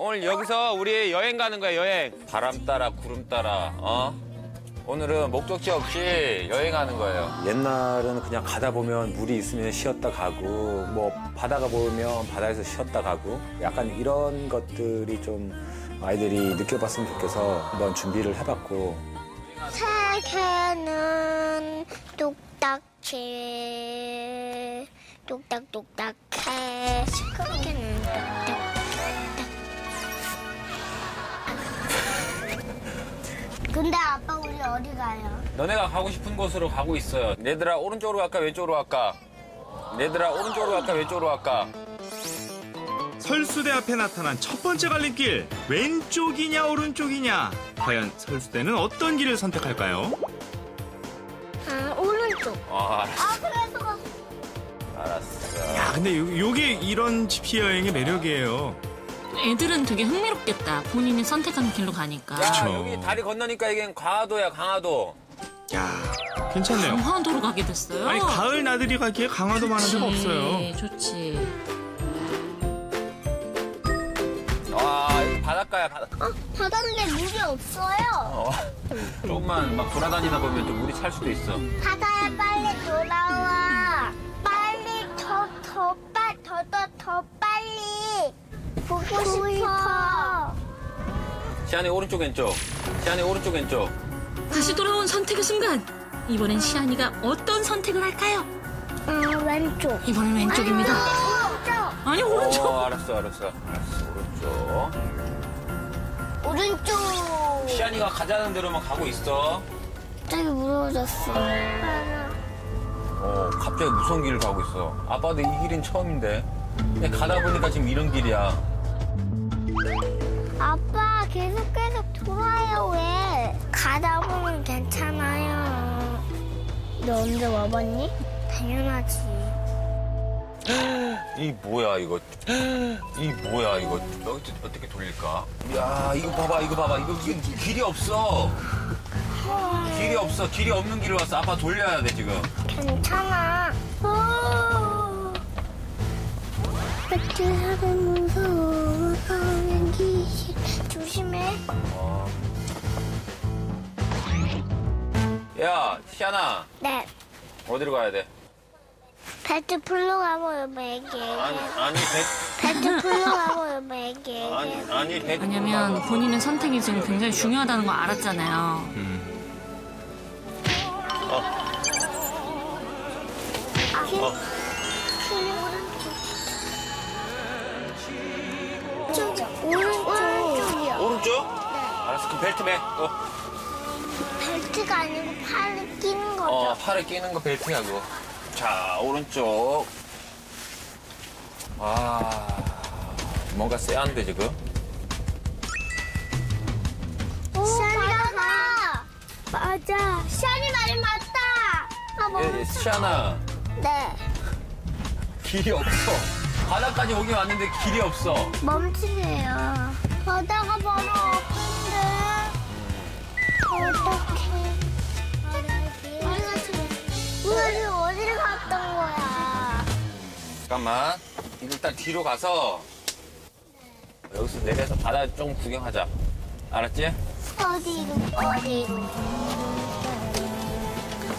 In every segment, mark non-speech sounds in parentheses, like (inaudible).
오늘 여기서 우리 여행 가는 거야 여행. 바람 따라 구름 따라. 어? 오늘은 목적지 없이 여행하는 거예요. 옛날에는 그냥 가다 보면 물이 있으면 쉬었다 가고 뭐 바다가 보이면 바다에서 쉬었다 가고 약간 이런 것들이 좀 아이들이 느껴봤으면 좋겠어 한번 준비를 해봤고 세계는 똑딱해 똑딱똑딱해 시끄럽게는 똑 근데 아빠 우리 어디 가요? 너네가 가고 싶은 곳으로 가고 있어요. 얘들아 오른쪽으로 갈까 왼쪽으로 갈까? 얘들아 오른쪽으로 갈까 왼쪽으로 갈까? 설수대 앞에 나타난 첫 번째 갈림길 왼쪽이냐 오른쪽이냐 과연 설수대는 어떤 길을 선택할까요? 아 오른쪽 아 알았어. 아 그래서 가- 알았어. 야 근데 요, 요게 이런 집시 여행의 매력이에요 애들은 되게 흥미롭겠다. 본인이 선택한 길로 가니까. 야 그쵸. 여기 다리 건너니까 이게 강화도야 강화도. 야 괜찮네요 강화도로 가게 됐어요. 아니 가을 나들이 가기에 강화도만한 데가 없어요 좋지. 아 여기 바닷가야 바닷가. 어, 바다인데 물이 없어요 어. 조금만 막 돌아다니다 보면 좀 물이 찰 수도 있어. 바다에 빨리 돌아와. 빨리 더, 더, 빨, 더, 더, 더 빨리. 보고 싶어. 시안이 오른쪽 왼쪽. 시안이 오른쪽 왼쪽. 다시 돌아온 선택의 순간. 이번엔 시안이가 어떤 선택을 할까요? 어, 왼쪽. 이번엔 왼쪽입니다. 오른쪽. 아니 오른쪽. 어 알았어 알았어 알았어 오른쪽. 오른쪽. 시안이가 가자는 대로만 가고 있어. 갑자기 무너졌어. 어 갑자기 무서운 길을 가고 있어. 아빠도 이 길은 처음인데. 근데 가다 보니까 지금 이런 길이야. 아빠 계속 계속 돌아요 왜? 가다 보면 괜찮아요. 너 언제 와봤니? 당연하지. 이 뭐야 이거 이 뭐야 이거 여기 어떻게 돌릴까? 야 이거 봐봐 이거 봐봐 이거 길- 길이 없어 길이 없어 길이 없는 길을 왔어 아빠 돌려야 돼 지금 괜찮아. 어. 사람 무서워. 가면 귀신. 조심해. 야 시아나 네. 어디로 가야 돼? 벨트 풀로 가면 매게. 아니 아니 배 벨트 풀로 가면 매게. 아니 아니 배 왜냐면 본인의 선택이 지금 굉장히 중요하다는 걸 알았잖아요. 저 벨트 매 어, 벨트가 아니고 팔을 끼는 거죠. 어 팔에 끼는 거 벨트야 그거 자 오른쪽 아 뭔가 쎄한데 지금 오, 맞아. 맞아. 샤니 말이 맞다. 아, 뭐. 예, 예, 시아나 네. 길이 없어 바다까지 오긴 왔는데 길이 없어 멈추세요. 바다가 바로. 지금 어디를 갔던 거야? 잠깐만. 일단 뒤로 가서 여기서 내려서 바다 좀 구경하자. 알았지? 어디로, 어디로.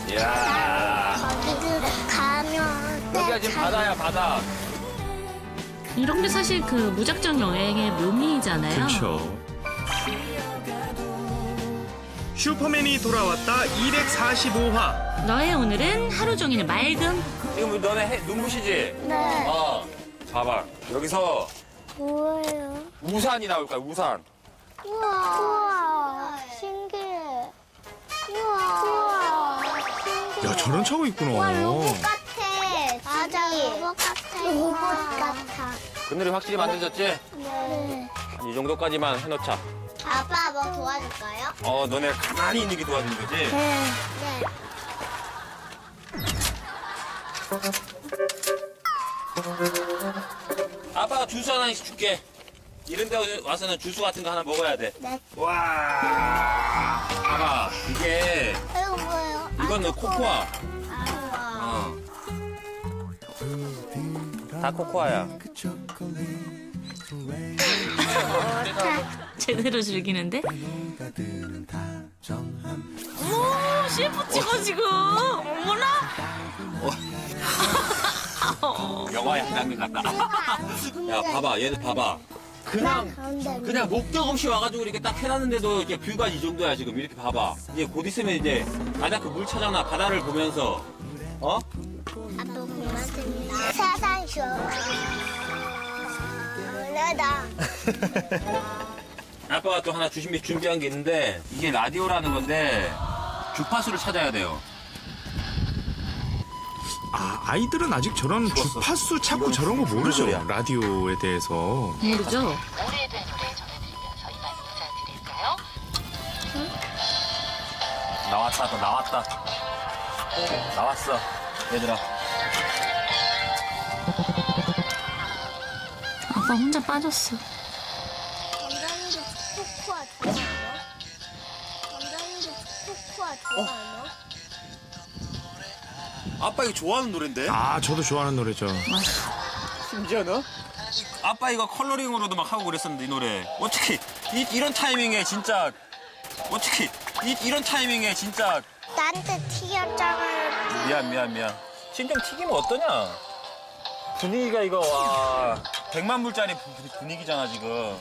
이야. 거기를 가면. 여기가 지금 바다야, 바다. 이런 게 사실 그 무작정 여행의 묘미잖아요. 그렇죠 슈퍼맨이 돌아왔다 245화 너의 오늘은 하루 종일 맑음. 지금 너네 해, 눈부시지? 네. 어. 봐봐. 여기서 뭐예요? 우산이 나올 거야, 우산. 우와. 우와. 신기해. 우와. 우와. 신기해. 야 저런 차가 와, 있구나 로봇 같아. 맞아, 로봇 같아. 로봇 같아. 그늘이 확실히 만들어졌지? 네. 이 정도까지만 해놓자. 아빠 뭐 도와줄까요? 어, 너네 가만히 있는 게 도와주는 거지? 네. 네. 아빠가 주스 하나씩 줄게. 이런 데 와서는 주스 같은 거 하나 먹어야 돼. 네. 와. 봐봐. 이게, 이거 뭐예요? 이거는 코코아. 아, 어. 다 코코아야. 제대로 즐기는데? 오, 셰프 찍어 지금. 어머나. 영화 양장면 같다. 야, 봐봐, 얘들 봐봐. 그냥 그냥 목적 없이 와가지고 이렇게 딱 해놨는데도 이게 뷰가 이 정도야 지금 이렇게 봐봐. 이제 곧 있으면 이제 바다 그물 차잖아. 바다를 보면서 어? 아빠 고맙습니다. 세상 시원하다. (laughs) 아빠가 또 하나 준비 준비한 게 있는데 이게 라디오라는 건데 주파수를 찾아야 돼요. 아, 아이들은 아직 저런 주파수 찾고 저런 거 모르죠. 소리야? 라디오에 대해서. 모르죠? 오래된 노래 전해드리면서 이만 인사드릴까요? 나왔다, 또 나왔다. 나왔어, 얘들아. 아빠 혼자 빠졌어. 아빠 이거 좋아하는 노래인데? 아, 저도 좋아하는 노래죠. 심지어 너? 아빠 이거 컬러링으로도 막 하고 그랬었는데 이 노래 어떻게 이, 이런 타이밍에 진짜 어떻게 이, 이런 타이밍에 진짜 나한테 튀겼잖아. 미안 미안 미안 신경 튀기면 어떠냐 분위기가 이거 와 100만 불짜리 부- 분위기잖아 지금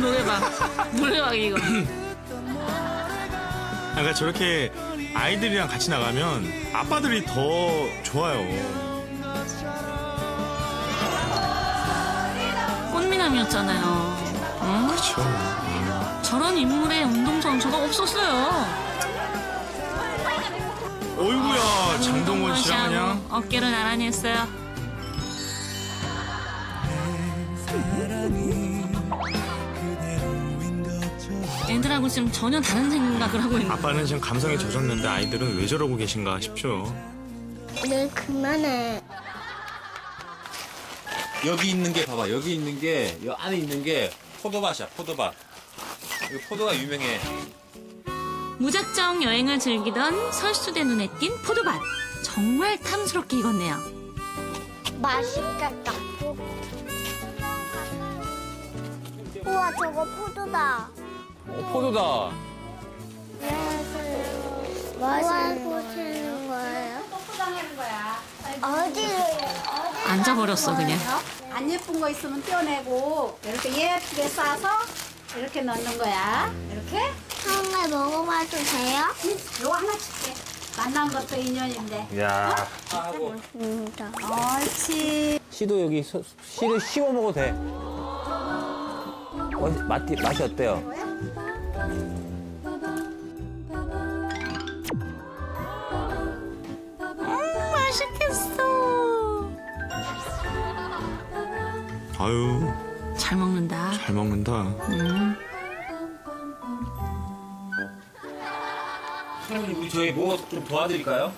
노래방. 노래방 이거. (laughs) 그러니까 저렇게 아이들이랑 같이 나가면 아빠들이 더 좋아요. 꽃미남이었잖아요. 응? 그렇죠. 저런 인물의 운동선수가 없었어요. 어이구야, 장동건 씨랑 그냥. 어깨를 나란히 했어요. 애들하고 지금 전혀 다른 생각을 하고 있는 아빠는 지금 감성에 젖었는데 아이들은 왜 저러고 계신가 싶죠. 늘 그만해. 여기 있는 게 봐봐 여기 있는 게이 안에 있는 게 포도밭이야 포도밭 여기 포도가 유명해 무작정 여행을 즐기던 설수대 눈에 띈 포도밭. 정말 탐스럽게 익었네요. 맛있겠다. 우와 저거 포도다. 어, 포도다. 안녕하세요. 뭐 하시는 거예요? 포장하는 거야. 어디를? 앉아버렸어 그냥. 안 예쁜 거 있으면 떼어내고 이렇게 예쁘게 싸서 이렇게 넣는 거야. 이렇게. 처음에 먹어봐도 돼요? 응, 요거 하나 줄게. 만난 것도 인연인데. 야 하고 옳지. 씨도 여기 소- 씨를 씌워 먹어도 돼. 어, 맛, 맛이 어때요? 맛있겠어. 아유, 잘 먹는다. 잘 먹는다. 음. 사장님 우리 저희 뭐 좀 도와드릴까요?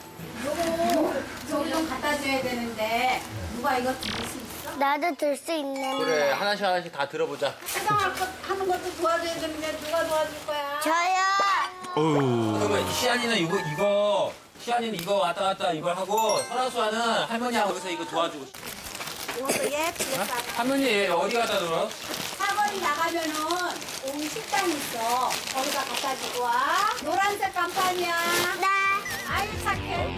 요거 저기 좀 갖다 줘야 되는데 누가 이거 들수 있어? 나도 들 수 있는. 그래 하나씩 하나씩 다 들어보자 것 하는 것도 도와줘야 되는데 누가 도와줄 거야? 저요. 어유, 그러면 시안이는 이거 이거 시안이는 이거 왔다 갔다 이걸 하고 설아수아는 할머니하고 여기서 이거 도와주고 이것도 예쁘게 싸. 할머니 어디 갖다 놓어? 사거리 나가면은 온 식당 있어. 거기다 갖다 주고 와. 노란색 깜판이야. 네. 아유 착해.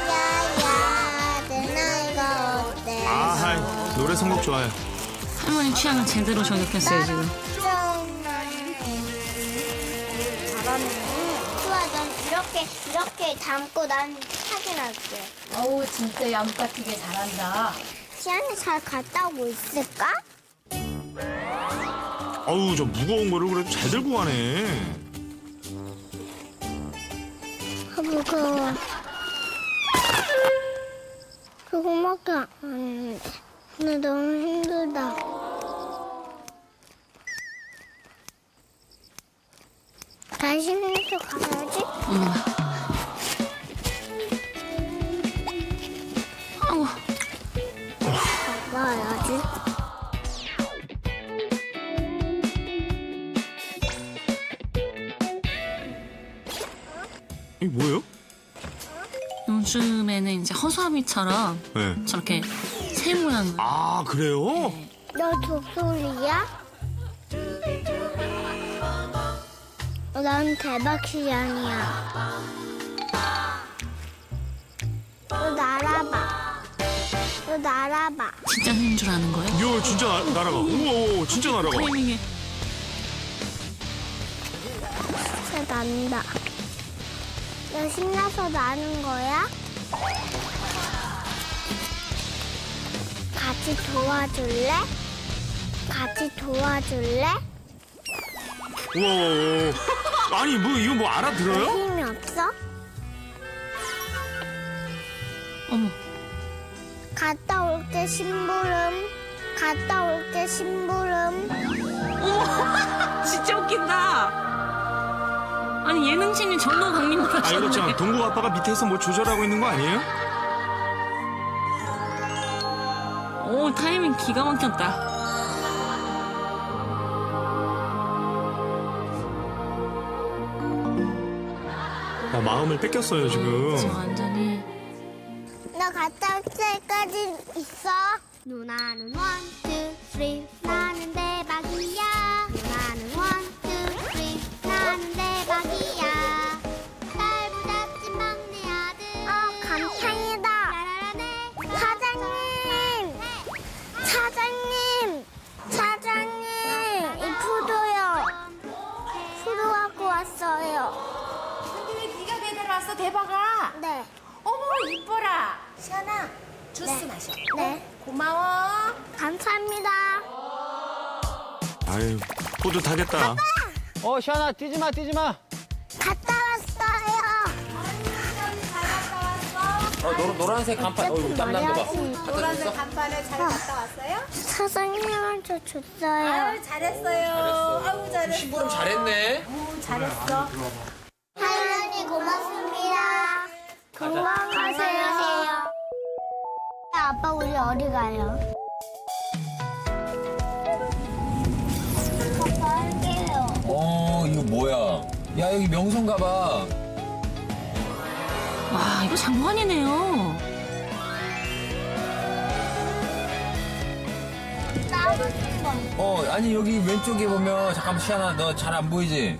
야야야 내 나이가 어때? 아, 노래 선곡 좋아요. 할머니 취향을 제대로 저격했어요 지금. 이렇게 이렇게 담고 난 확인할게. 어우 진짜 얌같이게 잘한다. 시안이 잘 갔다 오고 있을까? 어우, 저 무거운 거를 그래도 잘 들고 가네. 아, 무거워. 그거밖에 안 하는데. 근데 너무 힘들다. 다시 힘내서 가야지. 아우 가야지. 이게 뭐예요? 요즘에는 이제 허수아비처럼 네. 저렇게 새 모양을 아 그래요? 너 독소리야? 난 대박 시장이야. 너 날아봐. 너 날아봐. 진짜 하는 줄 아는 거예요? 야 진짜 나- 날아가. 우와 우와, 진짜 날아가. 타이밍에 진짜 난다. 너 신나서 나는 거야? 같이 도와줄래? 같이 도와줄래? 우와 우와. 우와. 아니 뭐 이거 뭐 알아들어요? 힘이 없어? 어머 갔다 올게 심부름. 갔다 올게 심부름. (laughs) 진짜 웃긴다. 아니 예능신이 전로 강림 아 이거 참. 동국 아빠가 밑에서 뭐 조절하고 있는 거 아니에요? 오 타이밍 기가 막혔다. 어, 마음을 뺏겼어요 지금. 지금 완전히 너 갔다 올 때까지 있어. 누나는 원, 투, 쓰리. 나는 대 타겠다. 어 시원아 뛰지 마 뛰지 마. 갔다 왔어요. 어, 노, 노란색 간판. 어, 이거 땀난다 봐. 노란색 간판에 잘 갔다 왔어요? 사장님한테 줬어요. 아유 잘했어요. 아유 잘했어. 심부름 잘했네. 아유, 잘했어. 할머니 고맙습니다. 건강하세요. 아빠 우리 어디 가요? 야, 여기 명성가 봐. 와 이거 장관이네요. 나도. 어, 아니, 여기 왼쪽에 보면, 잠깐만, 시아나, 너 잘 안 보이지?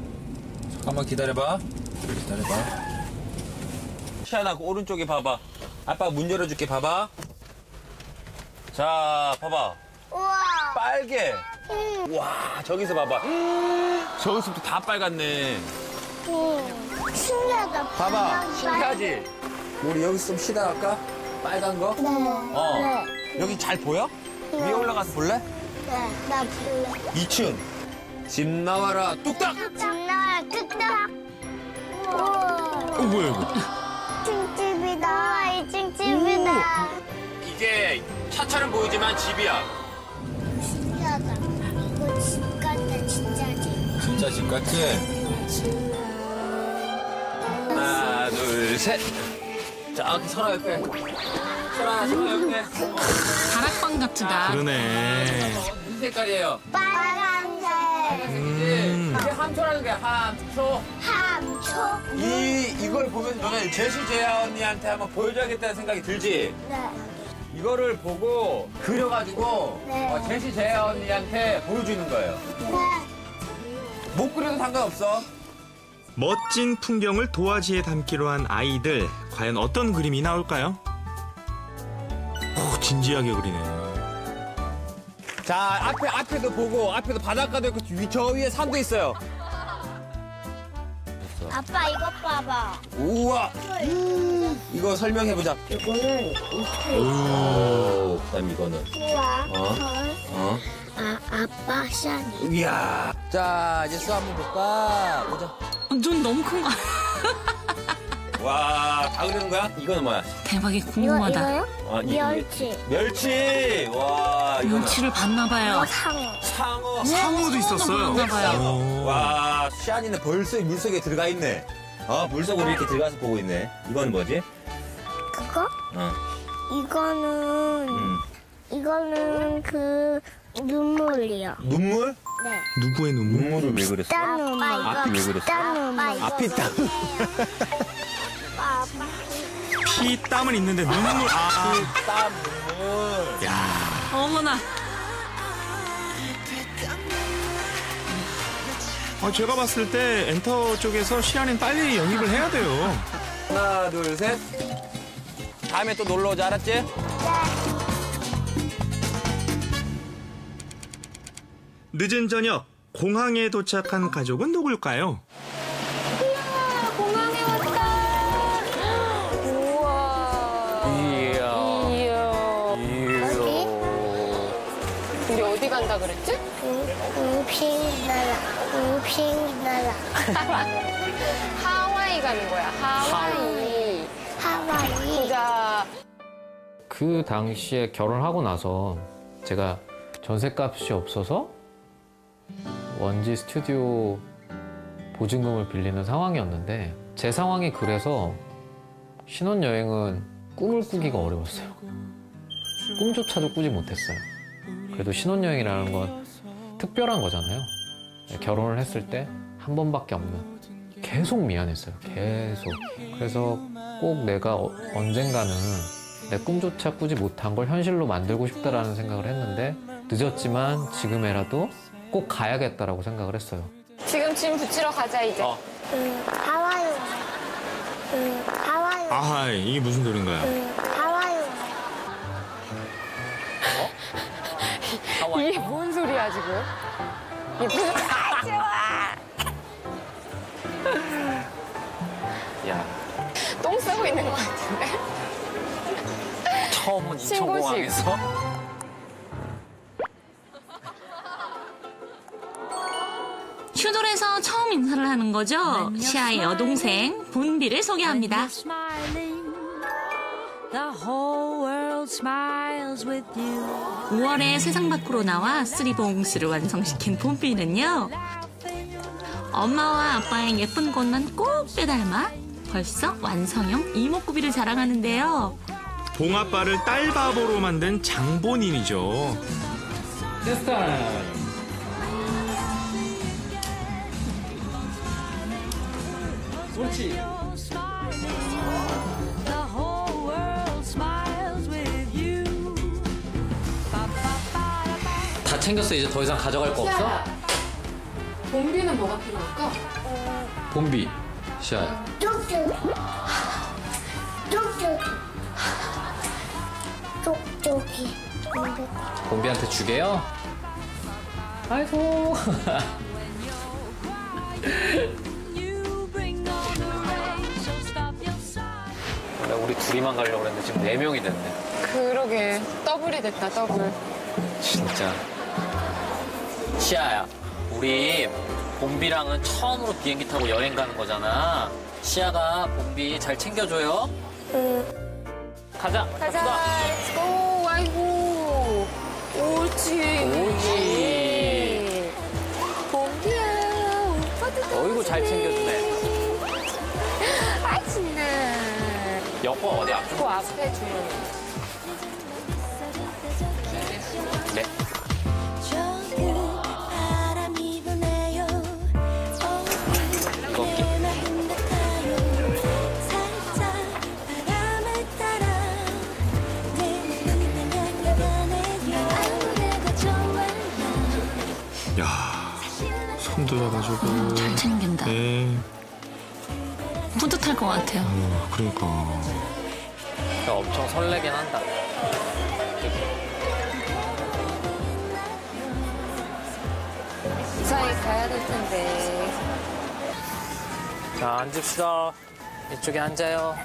잠깐만 기다려봐. 기다려봐. 시아나, 그 오른쪽에 봐봐. 아빠 문 열어줄게, 봐봐. 자, 봐봐. 우와. 빨개. 응. 와, 저기서 봐봐. 저기서부터 다 빨갛네. 응. 신기하다. 봐봐. 신기하지? 우리 여기서 좀 쉬다 갈까? 빨간 거? 네. 어. 네. 여기 잘 보여? 위에 올라가서 볼래? 네. 나 볼래. 2층. 집 나와라, 뚝딱! 장난 뚝딱. 우와. 어 뭐야 이거? 층집이다. 이 층집이다. 이게 차처럼 보이지만 집이야. 진짜지. 진짜 집 같지? 하나, 둘, 셋. 저기 설아 옆에. 설아, 설아 옆에. 다락방 같다. 그러네. 무슨 색깔이에요? 빨간색. 이게 함초라는 게 함초. 함초. 이, 이걸 보면서 너네 제시 제아 언니한테 한번 보여줘야겠다는 생각이 들지? 네. 이거를 보고 그려가지고 네. 어, 제시 제아 언니한테 보여주는 거예요. 네. 못 그려도 상관없어. 멋진 풍경을 도화지에 담기로 한 아이들 과연 어떤 그림이 나올까요? 오 진지하게 그리네. 자, 앞에, 앞에도 보고, 앞에도 바닷가도 있고, 위- 저 위에 산도 있어요. 아빠 이것 봐봐. 우와! 이거 설명해 보자. 이거는 오, 그 다음 이거는. 우와. 어? 별. 어? 아 아빠 샤니. 이야. 자, 이제 수 한번 볼까? 보자. 어, 눈 너무 큰 거. (laughs) 와, 다 그리는 거야? 이거는 뭐야? 대박이 이거 궁금하다. 이거요? 아, 이- 멸치. 멸치! 와, 이거 눈치를 봤나 봐요. 상어. 상어. 상어도 있었어요. 그런가 봐요. 오. 와, 시안이는 벌써 물속에 들어가 있네. 어, 물속으로 이렇게 들어가서 보고 있네. 이건 뭐지? 그거? 어, 이거는 음. 이거는 그 눈물이요. 눈물? 네. 누구의 눈물? 눈물을 왜 그랬어? 딴 눈물. 앞이 왜 그랬어? 딴 눈물. 앞이 땀. 피 땀은 있는데 눈물 아 땀, 눈물. 야. 어머나. 아, 제가 봤을 때 엔터 쪽에서 시안이는 빨리 영입을 해야 돼요. 하나, 둘, 셋. 다음에 또 놀러 오자, 알았지? 늦은 저녁 공항에 도착한 가족은 누굴까요? 공항에 왔다. 우와. 이야. 이야. 이야. 우리 어디 간다 그랬지? 음식 나라, 음식 나라, 하와이 가는 거야. 하와이. 하와이. 진짜 그 당시에 결혼하고 나서 제가 전셋값이 없어서 원지 스튜디오 보증금을 빌리는 상황이었는데 제 상황이 그래서 신혼여행은 꿈을 꾸기가 어려웠어요. 꿈조차도 꾸지 못했어요. 그래도 신혼여행이라는 건 특별한 거잖아요. 결혼을 했을 때 한 번밖에 없는 계속 미안했어요. 계속. 그래서 꼭 내가 어- 언젠가는 내 꿈조차 꾸지 못한 걸 현실로 만들고 싶다라는 생각을 했는데 늦었지만 지금에라도 꼭 가야겠다라고 생각을 했어요. 지금 짐 붙이러 가자 이제. 어. 음, 하와이. 음, 하와이. 아 이게 무슨 소린가요? 음, 하와이. 이게 뭔 소리야 지금? 이게 무슨 아 좋아. 야, 똥 쓰고 있는 것 같은데. 처음은 신고식. 인천공항에서 슈돌에서 처음 인사를 하는 거죠. 시아의 여동생 본비를 소개합니다. The whole world smiles with you. 5월에 세상 밖으로 나와 쓰리봉스를 완성시킨 본비는요. 엄마와 아빠의 예쁜 것만 꼭 빼닮아 벌써 완성형 이목구비를 자랑하는데요. 봉아빠를 딸바보로 만든 장본인이죠. Whole you. 다 챙겼어 이제 더 이상 가져갈 거 없어? bom비는 뭐가 필요할까? 봄비, 시아야. 쪽쪽. 쪽쪽. 쪽쪽이. 봄비한테 주게요? 아이고. 우리 둘이만 가려고 그랬는데 지금 네 명이 됐네. 그러게 더블이 됐다 더블. 진짜. 시아야, 우리 봄비랑은 처음으로 비행기 타고 여행 가는 거잖아. 시아가 봄비 잘 챙겨줘요. 가자. 가자. 갑시다. Let's go. 아이고. 옳지. 옳지. bom비야. 오빠도. 어이구 잘 챙겨주네. 아 신나. 여권 어디 앞? 그 앞에 주문. 네. 야 손도 잡아주고. 잘 챙긴다. 네. 뿌 듯할 것 같아요. 어, 그러니까. 엄청 설레긴 한다. 무사히 가야 될 텐데. 자, 앉읍시다. 이쪽에 앉아요.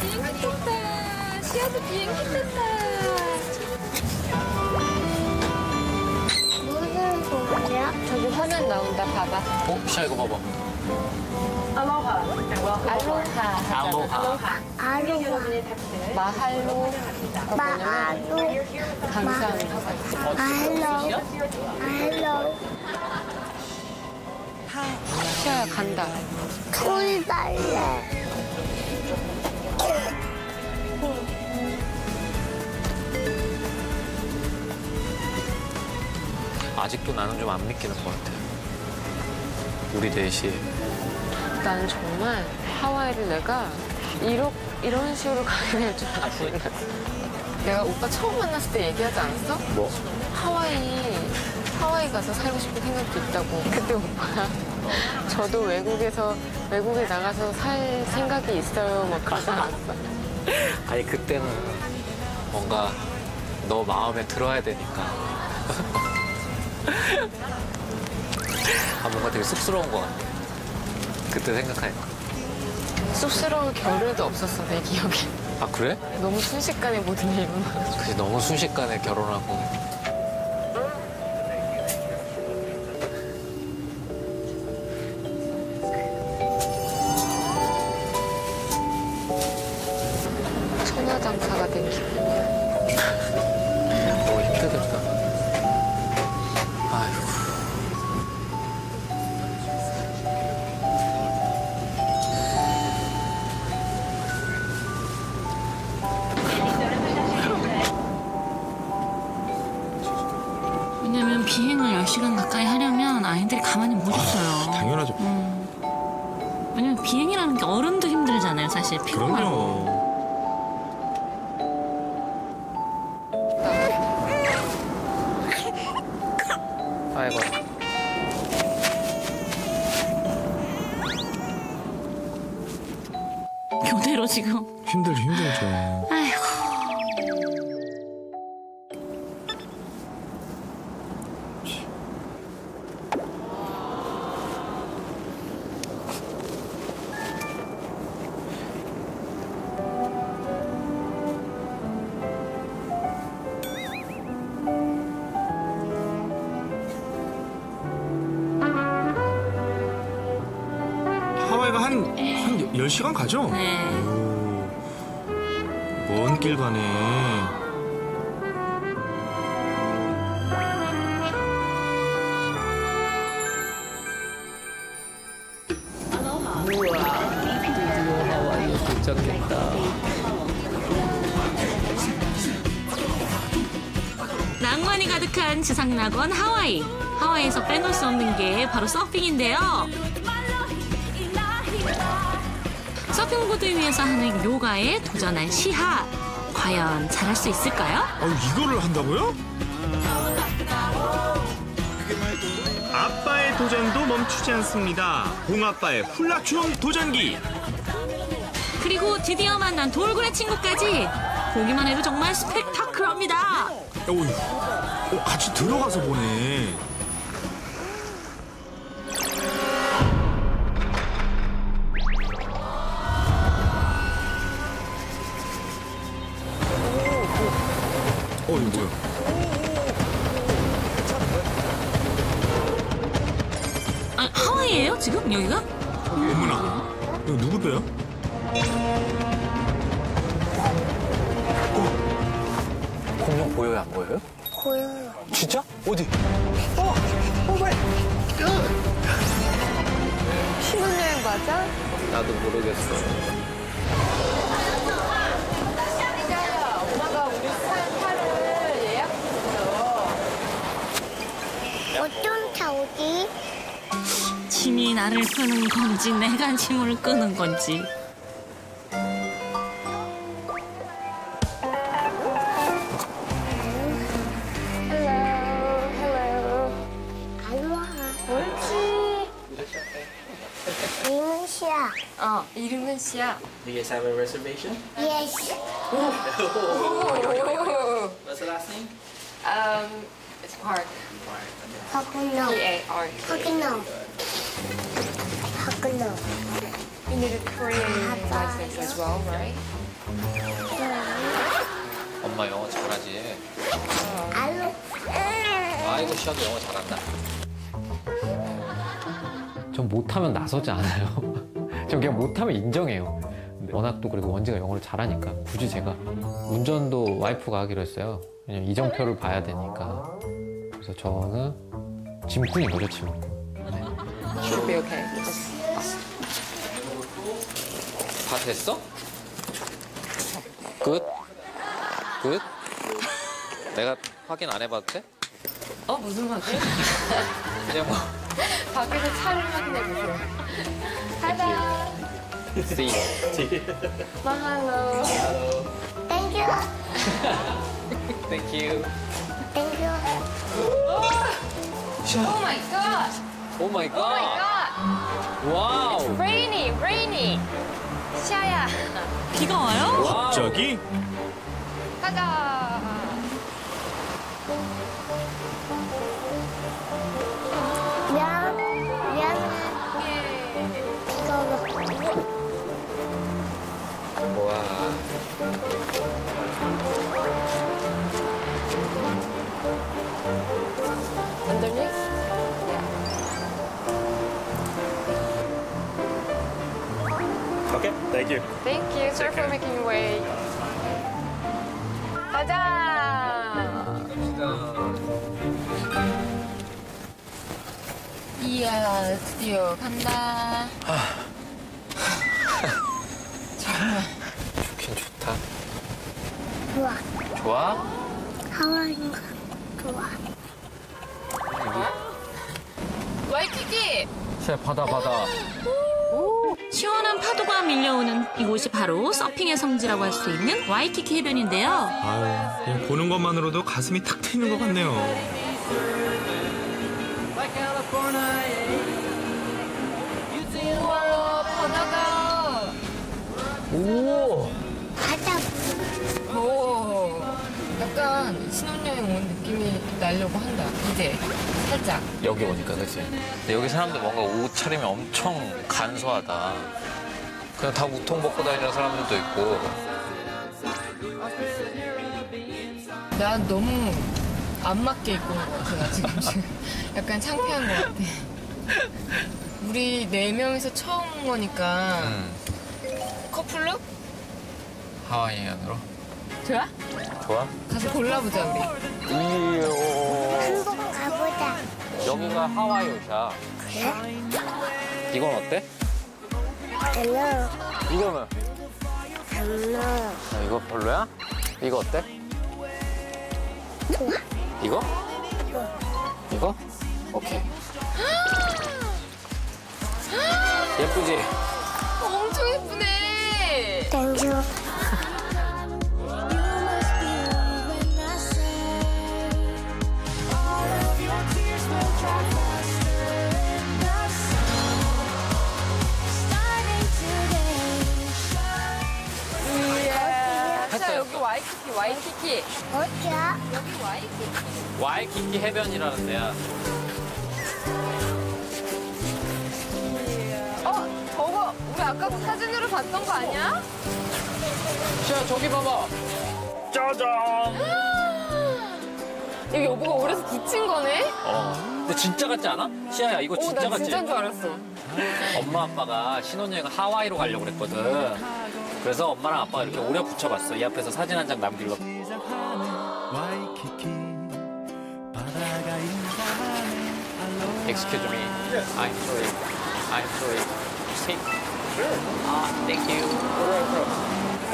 비행기 탔다. 시아도 비행기 탔다. 소리야? 저기 화면 나온다. 봐봐. 어, 시아 이거 봐봐. 알로하. 알로하. 아로마. 마할로. 마아로. 감사합니다. 알로. 알로. 시아야 간다. 꿀 달래. 아직도 나는 좀 안 믿기는 것 같아. 우리 넷이 나는 정말 하와이를 내가 이러, 이런 식으로 가게 될 줄 알았어. 내가 오빠 처음 만났을 때 얘기하지 않았어? 뭐? 하와이, 하와이 가서 살고 싶은 생각도 있다고. 그때 오빠가 저도 외국에서, 외국에 나가서 살 생각이 있어요. 막 그러지 않았어. 아니 그때는 뭔가 너 마음에 들어야 되니까 아 뭔가 되게 쑥스러운 것 같아 그때 생각하니까 쑥스러울 겨를도 없었어, 내 기억에. 아 그래? 너무 순식간에 모든 일어나. 그치 너무 순식간에 결혼하고 서핑인데요. 서핑 보드 위에서 하는 요가에 도전한 시하. 과연 잘할 수 있을까요? 아, 이거를 한다고요? 아빠의 도전도 멈추지 않습니다. 봉아빠의 훌라춤 도전기. 그리고 드디어 만난 돌고래 친구까지. 보기만 해도 정말 스펙타클합니다. 어이, 어, 같이 들어가서 보네. 이거 뭐야? 아, 하와이예요 지금 여기가? 어머나. 이거 누구 빼요? 공룡 보여요 안 보여요? 보여요. 진짜? 어디? 신혼여행 맞아? 나도 모르겠어 엄마가 우리 차, 차를 예약했어. 어떤 차 어디? 짐이 나를 끄는 건지 내가 짐을 끄는 건지. Hello. 안 와. 옳지. 이문 씨야. 어, 이름은 씨야. Do you guys have a reservation? 예스. What's the last name? Um, it's Park. 하구나. P-A-R. 하구나. 하구나. You need a Korean license as well, right? 엄마 영어 잘하지 알로. 아이고 시아도 영어 잘한다 전 못하면 나서지 않아요 (laughs) 전 그냥 못하면 인정해요 워낙 또 그리고 원지가 영어를 잘하니까 굳이 제가 운전도 와이프가 하기로 했어요 왜냐면 이정표를 봐야 되니까 그래서 저는 짐꾼인 거죠 짐꾼 Should be okay. 다 됐어? 끝? 끝? 내가 확인 안 해봐도 돼? 어, 무슨 말이야? 그냥 뭐 밖에서 차를 확인해 보세요. See you. Mahalo. Thank you. Thank you. Thank you. Oh my god. Oh my Oh my god. god. 와우. Rainy, rainy. 시아야. 비가 와요? 갑자기 가자. 이야, 드디어 간다. (laughs) 좋긴 좋다. 좋아. 좋아? 하와이가 좋아. 와이키키. 새 바다 바다. 시원한 파도가 밀려오는 이곳이 바로 서핑의 성지라고 할 수 있는 와이키키 해변인데요. 아유, 그냥 보는 것만으로도 가슴이 탁 트이는 것 같네요. 약간 신혼여행 온 느낌이 나려고 한다. 이제 살짝. 여기 오니까 그치? 근데 여기 사람들 뭔가 옷 차림이 엄청 간소하다. 그냥 다 우통 벗고 다니는 사람들도 있고. 나 너무 안 맞게 입고 온것 같아, 나 지금. 지금. (laughs) 약간 창피한 것 같아. 우리 네 명이서 처음 온 거니까 음. 커플룩? 하와이안으로. 좋아? 좋아? 가서 골라보자, 우리. 이요. 한번 가보자. 여기가 하와이 옷이야. 그래? 이건 어때? 별로. 이거는? 별로. 아, 이거 별로야? 이거 어때? 좋아. 이거? 이거? 오케이. 예쁘지? 엄청 예쁘네. 땡큐. 와이키키, 와이키키. 어디야? 여기 와이키키. 와이키키 해변이라는 데야. 어, 저거 우리 아까 그 사진으로 봤던 거 아니야? 시아 저기 봐봐. (gasps) 이거 여보가 오래서 붙인 거네? 어. 근데 진짜 같지 않아? 시아야 이거 오, 진짜 나 같지? 진짜인 줄 알았어. 엄마 아빠가 신혼여행 하와이로 가려고 그랬거든. 그래서 엄마랑 아빠가 이렇게 오려 붙여봤어. 이 앞에서 사진 한 장 남기려고. Excuse me. I'm sorry. I'm sorry. Sit. 아, thank you.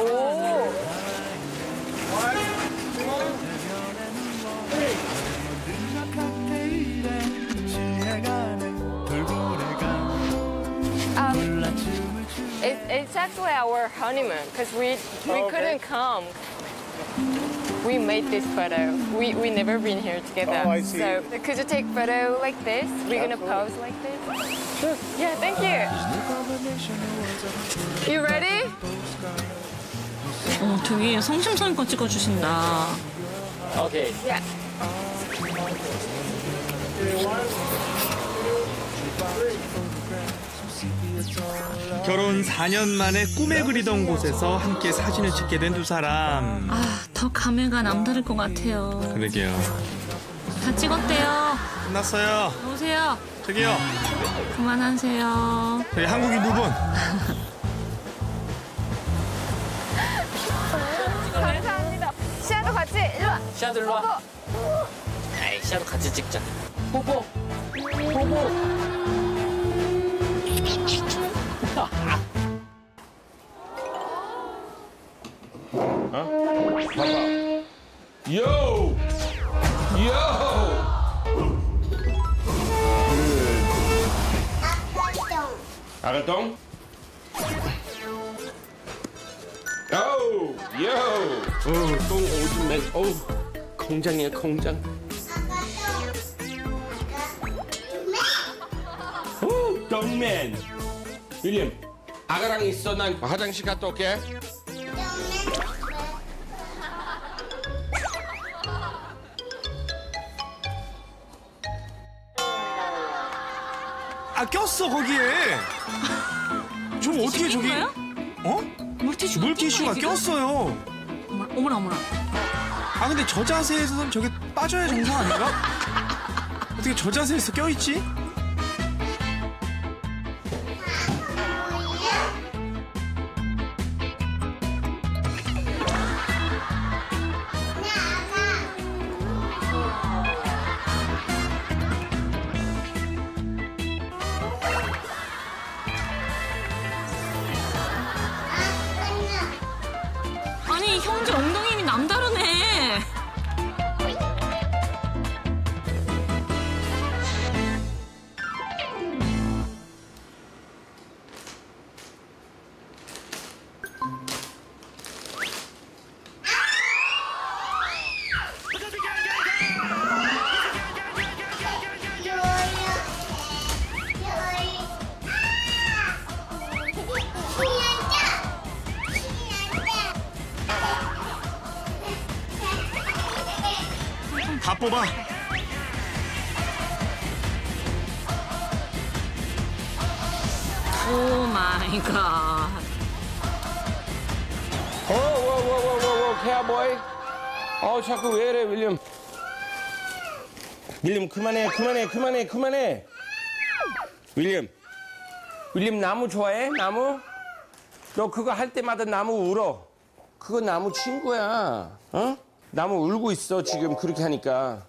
오. it, it's actually our honeymoon because we we couldn't come. We made this photo. We we never been here together. Oh, I see. So could you take photo like this? We're gonna pose like this. Sure. Yeah, thank you. You ready? 어, 되게 성심성의껏 찍어주신다. 오케이. Yeah. 결혼 4년 만에 꿈에 그리던 곳에서 함께 사진을 찍게 된 두 사람. 아, 더 감회가 남다를 것 같아요. 그러게요. 다 찍었대요. 끝났어요. 오세요. 저기요. 그만하세요. 저기 한국인 두 분. 감사합니다. 시아도 같이 일로 와. 시아들 일로 와. 에이, 시아도 같이 찍자. 뽀뽀. 뽀뽀. 어? 봐봐. 요! 요! 아가똥? 요! 요! 어우, 똥 오줌 맨, 어우, 공장이야, 공장. 오, 어, 똥맨. 윌리엄, 아가랑 있어. 난 화장실 갔다 올게. 아 꼈어 거기에. 좀 어떻게 저기? 어? 물티슈 물티슈가 꼈어요. 어머나 어머나 어머나. 아 근데 저 자세에서는 저게 빠져야 정상 아닌가? 어떻게 저 자세에서 껴있지? 뽑아. Oh my god. 어, 워워워워워 careful. 어 자꾸 왜 이래 윌리엄. 윌리엄 그만해 그만해 그만해 그만해. 윌리엄. 윌리엄 나무 좋아해 나무? 너 그거 할 때마다 나무 울어. 그거 나무 친구야. 어? 나무 울고 있어 지금 그렇게 하니까.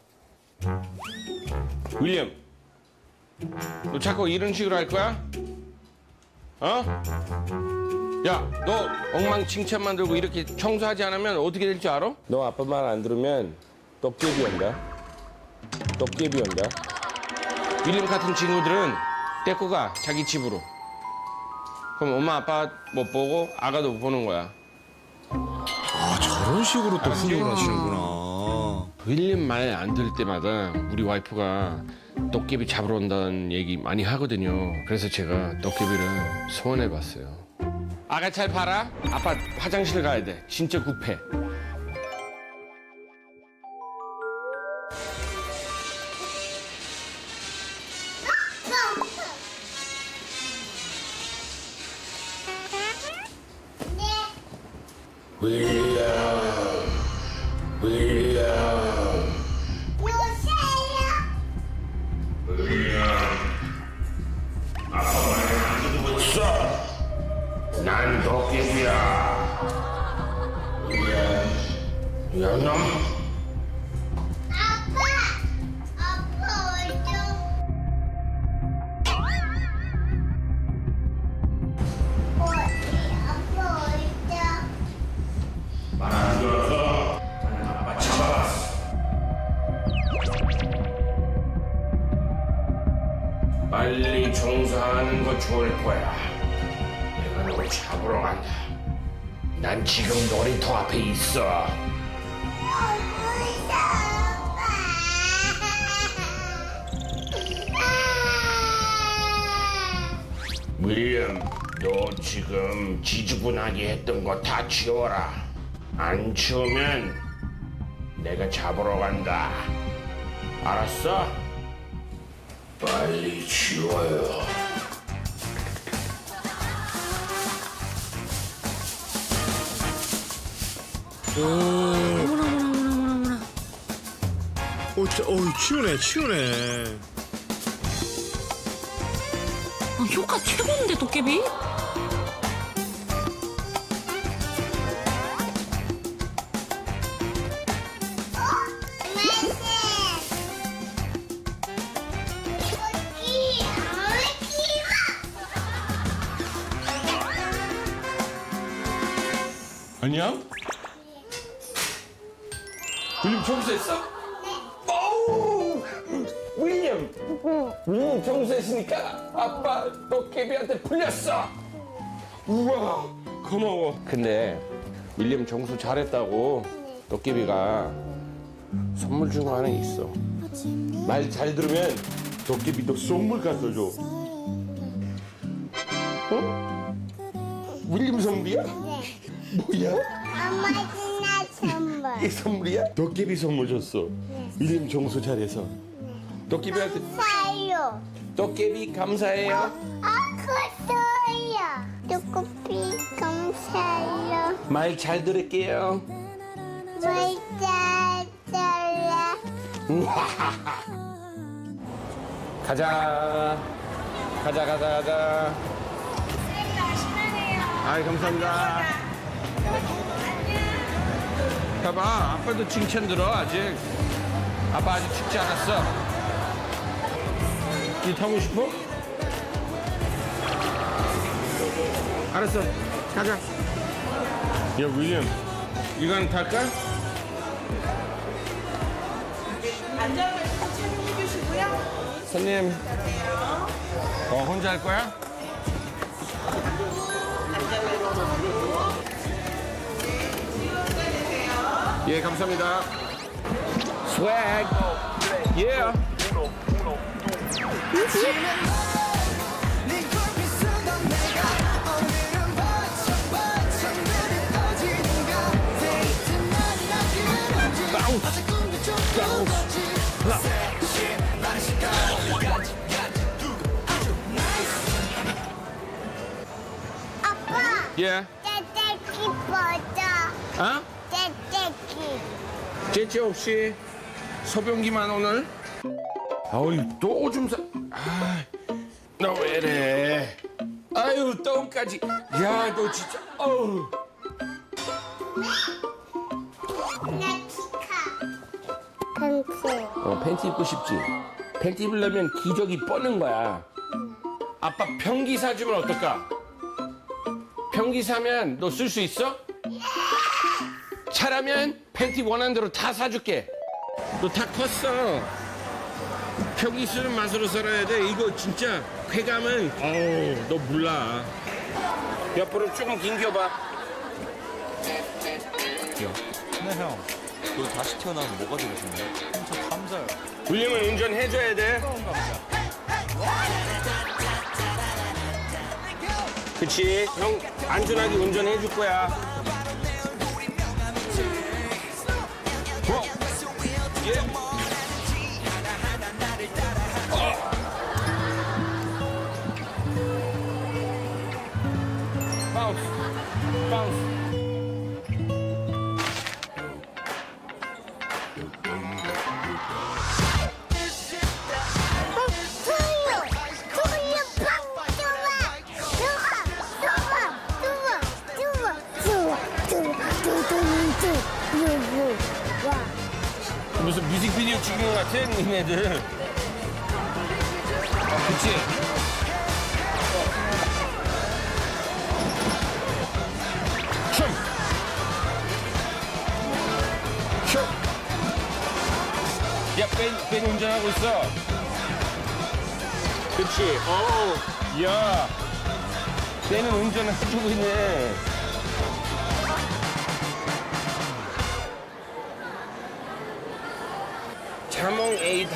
윌리엄. 너 자꾸 이런 식으로 할 거야? 어? 야, 너 엉망칭찬 만들고 이렇게 청소하지 않으면 어떻게 될 줄 알아? 너 아빠 말 안 들으면 떡개비 온다. 떡개비 온다. 윌림 같은 친구들은 데리고 가, 자기 집으로. 그럼 엄마, 아빠 못 보고 아가도 못 보는 거야. 아 저런 식으로 또 훈육을 하시는구나. 윌림 말안 들을 때마다 우리 와이프가 떡개비 잡으러 온다는 얘기 많이 하거든요. 그래서 제가 떡개비를 소원해 봤어요. 아가 잘 봐라. 아빠 화장실 가야 돼. 진짜 급해. 윌 내가 잡으러 간다. 알았어? 빨리 치워요. 어머나 어머나 어머나 어머나 어머나. 어, 진짜, 어우, 치우네, 치우네. 아, 효과 최고인데 도깨비? 청소했으니까 아빠 도깨비한테 풀렸어. 우와, 고마워. 근데 윌리엄 정수 잘했다고 도깨비가 선물 준거 하나 있어. 말 잘 들으면 도깨비도 선물 갖다 줘. 어? 윌리엄 선물이야? 뭐야? 엄마 지나 선물. 이게 선물이야? 도깨비 선물 줬어. 윌리엄 정수 잘해서. 도깨비한테 사요. 도깨비 감사해요. 아, 그것도요. 두꺼비 감사해요. 말 잘 들을게요. 물자자라. (laughs) 가자. 가자, 가자, 가자. 아이, 감사합니다. 봐봐, 아빠도 칭찬 들어, 아직. 아빠 아직 죽지 않았어. 이 타고 싶어? 알았어. 가자. 야, 윌리엄. 이건 탈까? 안전을 꼭 착용해 주시고요. 손님. 어, 혼자 할 거야? 예, 감사합니다. 스웩 예 Yeah. 예. 아빠, 예. 떼떼기 보자. 어? 떼떼기. 제재 없이 소변기만 오늘. 아유 또 오줌 싸. 아, 너 왜래? 아유 똥까지. 야 너 진짜. 어우. 나 키카. 어 팬티 입고 싶지. 팬티 입으려면 기저귀 뻗는 거야. 아빠 평기 사주면 어떨까? 평기 사면 너 쓸 수 있어? 차라면 팬티 원하는 대로 다 사줄게. 너 다 컸어. 평기 쓰는 맛으로 살아야 돼. 이거 진짜 쾌감은 어우 너 몰라. 옆으로 조금 긴겨봐. 네, 형. 너 다시 태어나면 뭐가 되고 싶냐? 저 감자요. 윌리엄은 운전해줘야 돼. 그치? 형 안전하게 운전해줄 거야. 같아, 니네들. 그치? 춤! 춤! 야, 뺀, 뺀 운전하고 있어. 그치? 어 야. 뺀은 운전을 해주고 있네.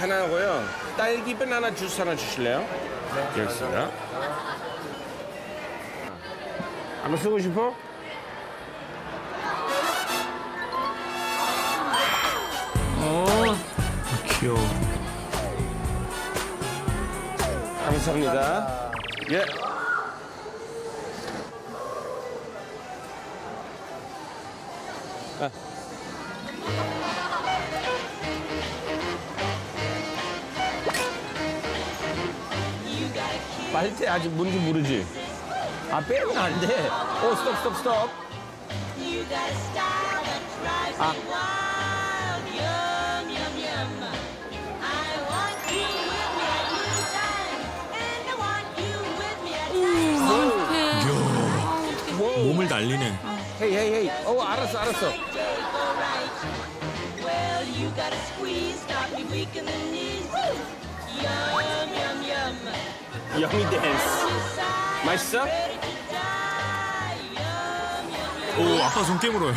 하나 하고요. 딸기 바나나 주스 하나 주실래요? 네. 여기 있습니다. 한번 쓰고 싶어? 어, 귀여워. 감사합니다. 예. 빨대 아직 뭔지 모르지? 아, 빼면 안 돼. 오, 스톱, 스톱, 스톱. 아. 몸을 날리네. 헤이, 헤이, 헤이. 어, 알았어, 알았어. 여미 댄스. 맛있어? 오 아빠 손 깨물어요.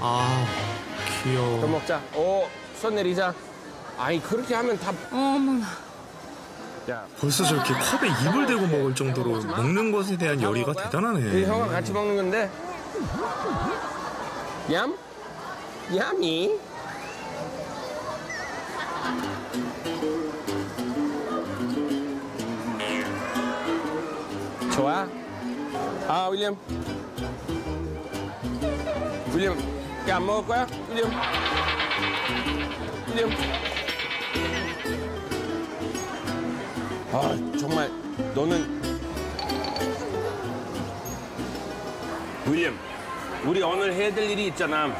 아 귀여워. 더 먹자. 오, 손 내리자. 아이 그렇게 하면 다. 어머나. 야, 벌써 저렇게 컵에 입을 대고 먹을 정도로 먹는 것에 대한 열의가 그 대단하네. 형아 같이 먹는 건데. 얌? 얌이? 좋아? 아, 윌리엄. 윌리엄, 야, 안 먹을 거야? 윌리엄. 윌리엄. 아, 정말, 너는. 윌리엄, 우리 오늘 해야 될 일이 있잖아.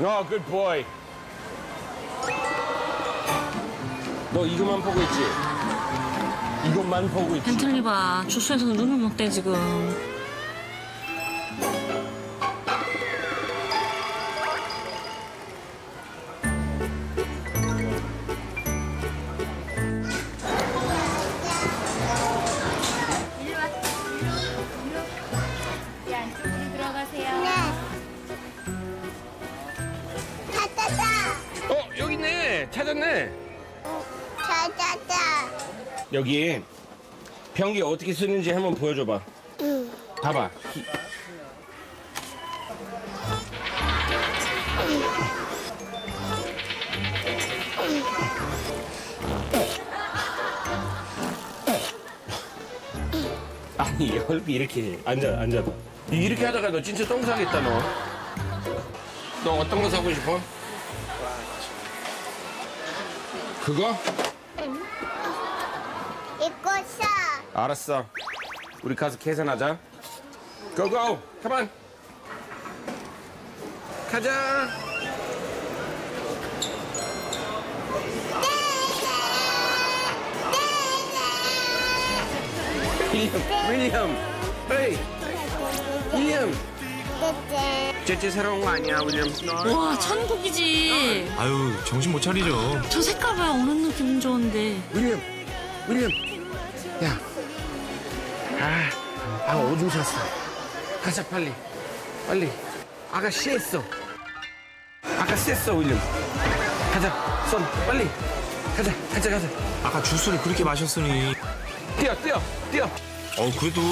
어, good boy. 너 이것만 보고 있지? 이것만 보고 있지? 벤틀리 봐. 주스에서 눈을 못 떼 지금. 여기 변기 어떻게 쓰는지 한번 보여줘봐. 응. 봐봐. 아니 얼굴 이렇게 앉아 앉아봐. 이렇게 하다가 너 진짜 똥 사겠다 너. 너 어떤 거 사고 싶어? 그거? 이거 사. 알았어. 우리 가서 계산하자. 고고. 가만. 가자. 윌리엄, 윌리엄. 헤이. 윌리엄. 쟤쟤 새로운 거 아니야, 윌리엄? 와 천국이지. 아유 정신 못 차리죠. 저 색깔 봐요. 어느 느낌 좋은데. 윌리엄, 윌리엄. 야. 아, 아 오줌 쌌어. 가자 빨리, 빨리. 아가 쉬했어. 아까 쐈어 윌리엄. 가자, 손 빨리. 가자, 가자, 가자. 아까 주스를 그렇게 마셨으니. 뛰어, 뛰어, 뛰어. 어 그래도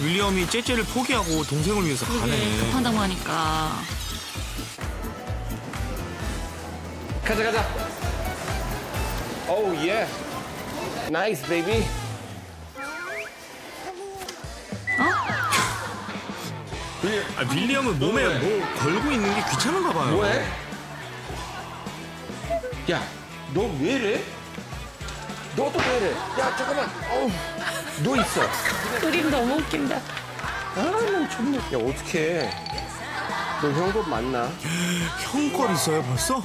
윌리엄이 째째를 포기하고 동생을 위해서 그게 가네. 급하다고 하니까. 가자, 가자. Oh yeah. Nice baby. 아, 윌리엄은 몸에 뭐 걸고 있는 게 귀찮은가 봐요. 뭐해? 야, 너 왜 이래? 너도 왜 이래? 야, 잠깐만. 어우, 너 있어. 그림 너무 웃긴다. 아, 난 정말. 야, 어떡해. 너 형도 맞나? 형권 있어요 벌써?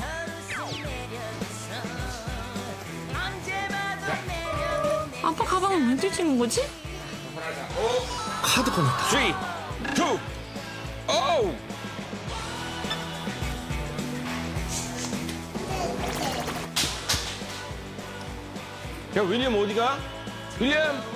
아빠 가방을 왜 뒤지는 거지? 카드 꺼냈다. 3, 2, 오! 야, 윌리엄 어디가? 윌리엄!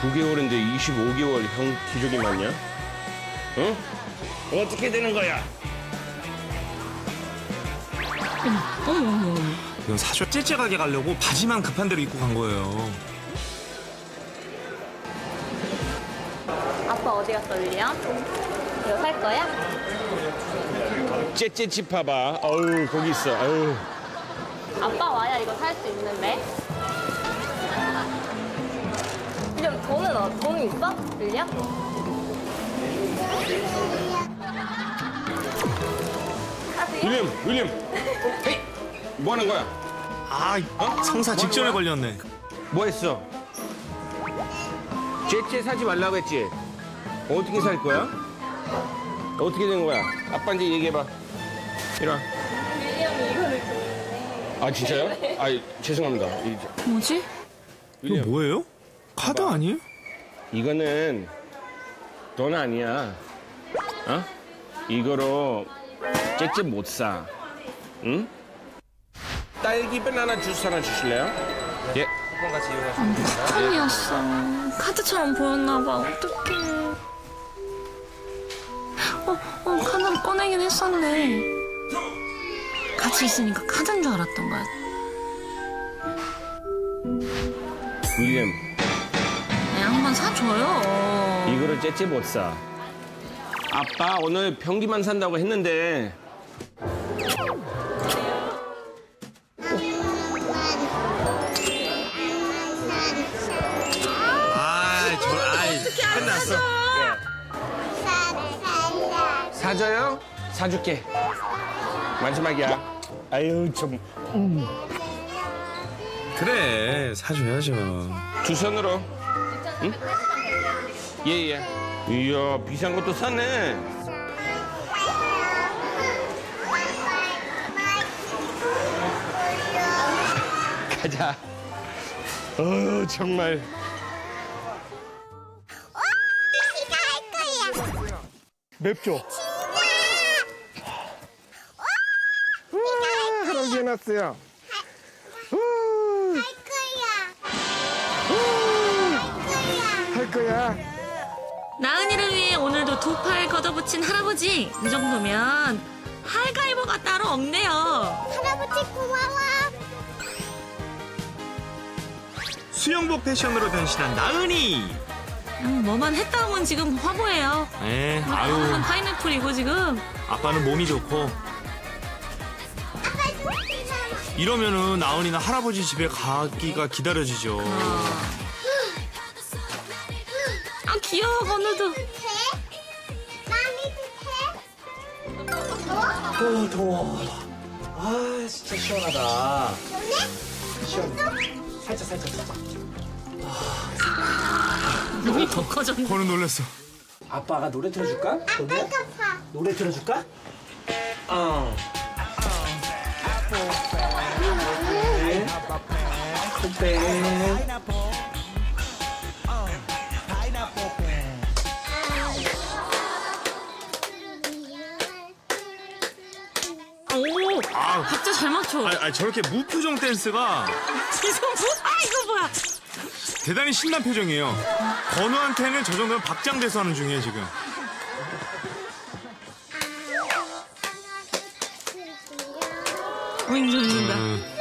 구개월인데 25개월 형 기족이 맞냐? 어? 어떻게 되는 거야? 어머 어머 어머. 이건 사실 째째 가게 가려고 바지만 급한 대로 입고 간 거예요. 아빠 어디 갔어, 윌리엄? 이거 살 거야? 째째 집 봐봐. 어우 거기 있어. 어우. 아빠 와야 이거 살 수 있는데. 윌리엄, 돈은 어, 돈 있어? 윌리엄? 윌리엄, 윌리엄. 헤이, 뭐 하는 거야? 아, 성사 직전에 걸렸네. 뭐 했어? 째째 사지 말라고 했지? 어떻게 살 거야? 어떻게 된 거야? 아빠한테 얘기해봐. 이리 와. 윌리엄이 이거를 아 진짜요? 아 죄송합니다. 이- 뭐지? 이거 뭐예요? 카드 아니에요? 이거는 돈 아니야. 어? 이거로 째째 못 사. 응? 딸기 바나나 주스 하나 주실래요? 예. 쿠폰 같이 이용하시면 됩니다. 칸이었어. 카드처럼 보였나 봐. 어떡해. 어, 어, 카드를 꺼내긴 했었네. 같이 있으니까 카드인 줄 알았던 거야. 윌리엄, 네, 한번 사줘요. 이거로 째째 못 사. 아빠 오늘 변기만 산다고 했는데 아, 저, 아이, 끝났어. 사줘요? 사줄게. 마지막이야. 아유 좀. 그래, 사줘야죠. 두 손으로. 응? 예예. 이야 비싼 것도 샀네. 가자. 어 정말. 맵죠? 할아버지 해놨어요. 할 거야. 나은이를 위해 오늘도 두 팔 걷어붙인 할아버지. 이 정도면 할가이버가 따로 없네요. 할아버지 고마워. 수영복 패션으로 변신한 나은이. 음, 뭐만 했다 하면 지금 화보예요. 에, 아유. 아유, 파인애플이고 지금. 아빠는 몸이 좋고. 이러면은 나은이는 할아버지 집에 가기가 기다려지죠. 아 귀여워 건우도. 더워 더워. 아 진짜 시원하다. 시원. 살짝 살짝 살짝. 눈이 더 커졌네. 건우 놀랬어. 아빠가 노래 틀어줄까? 노래? 노래 틀어줄까? 어. 콧대. 오, 박자 잘 맞춰. 아, 아, 저렇게 무표정 댄스가 뭐? 아 이거 뭐야? 대단히 신난 표정이에요. 건우한테는 저 정도면 박장대소 하는 중이에요, 지금. 오잉 소리인다. 깜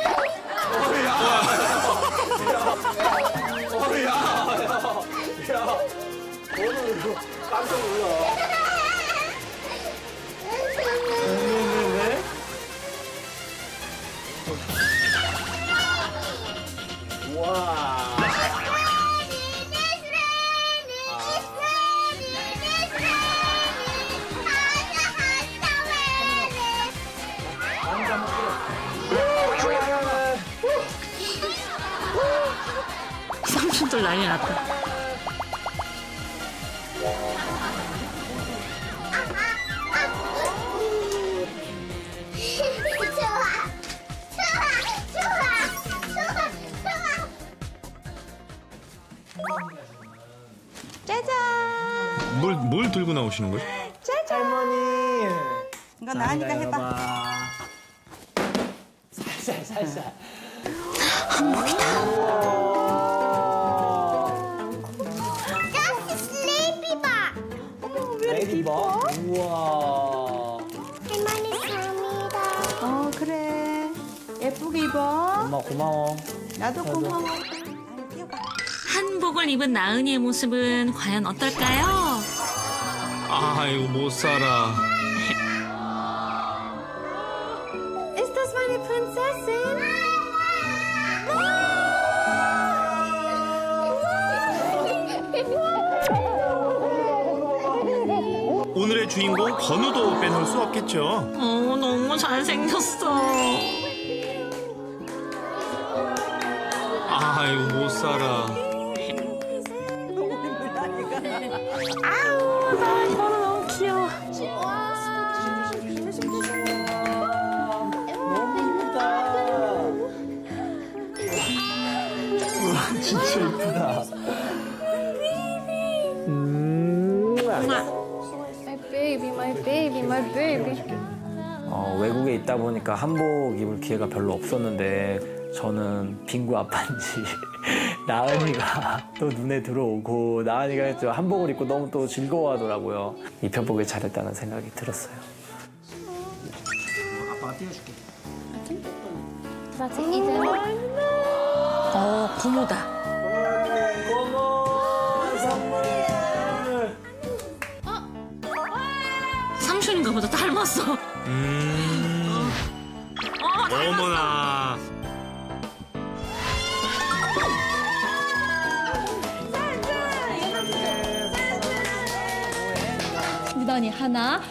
났다. 나은이의 모습은 과연 어떨까요? 아, 이거 못 살아. Ist das meine Prinzessin? 오늘의 주인공 건우도 빼놓을 수 없겠죠. 어 보니까 한복 입을 기회가 별로 없었는데 저는 빙구 아빠인지 (laughs) 나은이가 (laughs) 또 눈에 들어오고 나은이가 저 한복을 입고 너무 또 즐거워하더라고요. 입혀보길 잘했다는 생각이 들었어요. 아빠가 띄워줄게. 어, 고모다. 삼촌인가 보다 닮았어. 음. 어머나. 유단이 하나.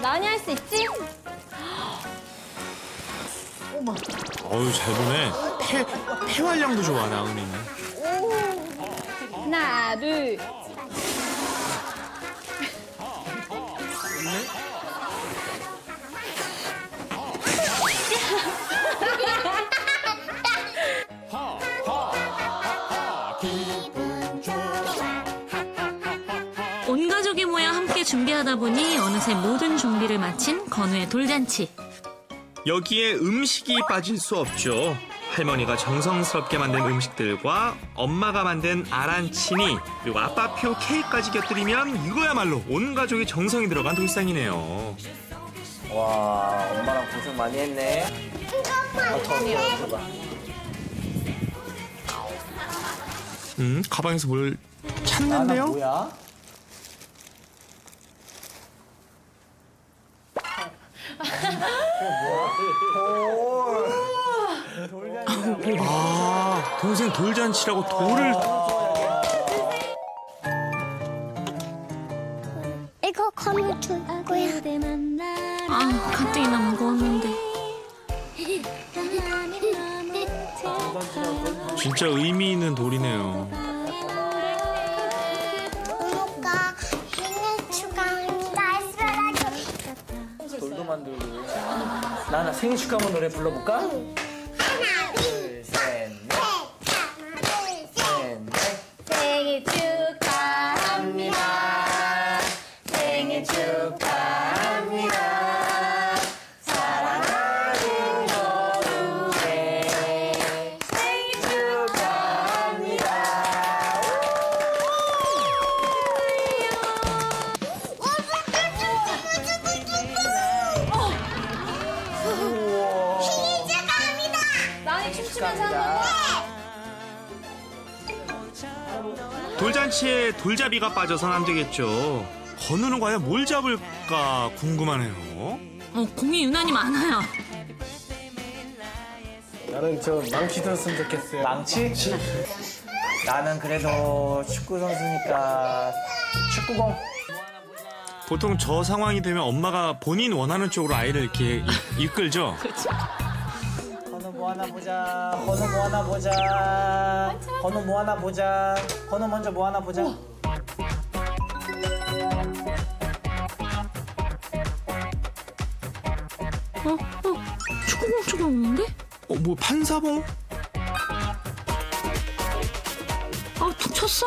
나니 할수 있지? 어유 잘 보네. 폐 폐활량도 좋아 나은이는. 하나, 둘. 준비하다 보니 어느새 모든 준비를 마친 건우의 돌잔치. 여기에 음식이 빠질 수 없죠. 할머니가 정성스럽게 만든 음식들과 엄마가 만든 아란치니 그리고 아빠표 케이크까지 곁들이면 이거야말로 온 가족의 정성이 들어간 돌상이네요. 와 엄마랑 고생 많이 했네. 아, 턱이 봐. 음 가방에서 뭘 찾는데요? 뭐야? 아 동생 돌잔치라고 돌을 이거 건우 줄 거야. 아, 가뜩이나 무거웠는데. 진짜 의미 있는 돌이네요. 만들고. 나나 생일 축하문 노래 불러볼까? 돌잡이가 빠져선 안 되겠죠. 건우는 과연 뭘 잡을까 궁금하네요. 어, 공이 유난히 많아요. 나는 저 망치 들었으면 좋겠어요. 망치? 나는 그래도 축구 선수니까 축구공. 보통 저 상황이 되면 엄마가 본인 원하는 쪽으로 아이를 이렇게 이- 이끌죠. (laughs) 건우 뭐 하나 보자. 건우 뭐 하나 보자. 건우 뭐 하나 보자. 건우 먼저 뭐 하나 보자. 어, 어, 축구공 축구 없는데? 어, 뭐 판사봉? 아, 툭 쳤어?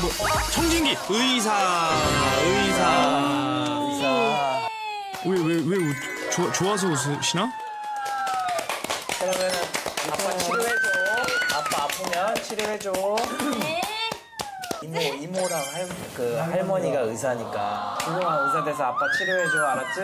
뭐 청진기 의사 의사 의사. 왜 왜 왜 좋아 좋아서 웃으시나? 그러면은 아빠 치료해줘. 아빠 아프면 치료해줘. 이모 이모랑 할, 그 할머니가 의사니까 이모가 의사 돼서 아빠 치료해줘 알았지?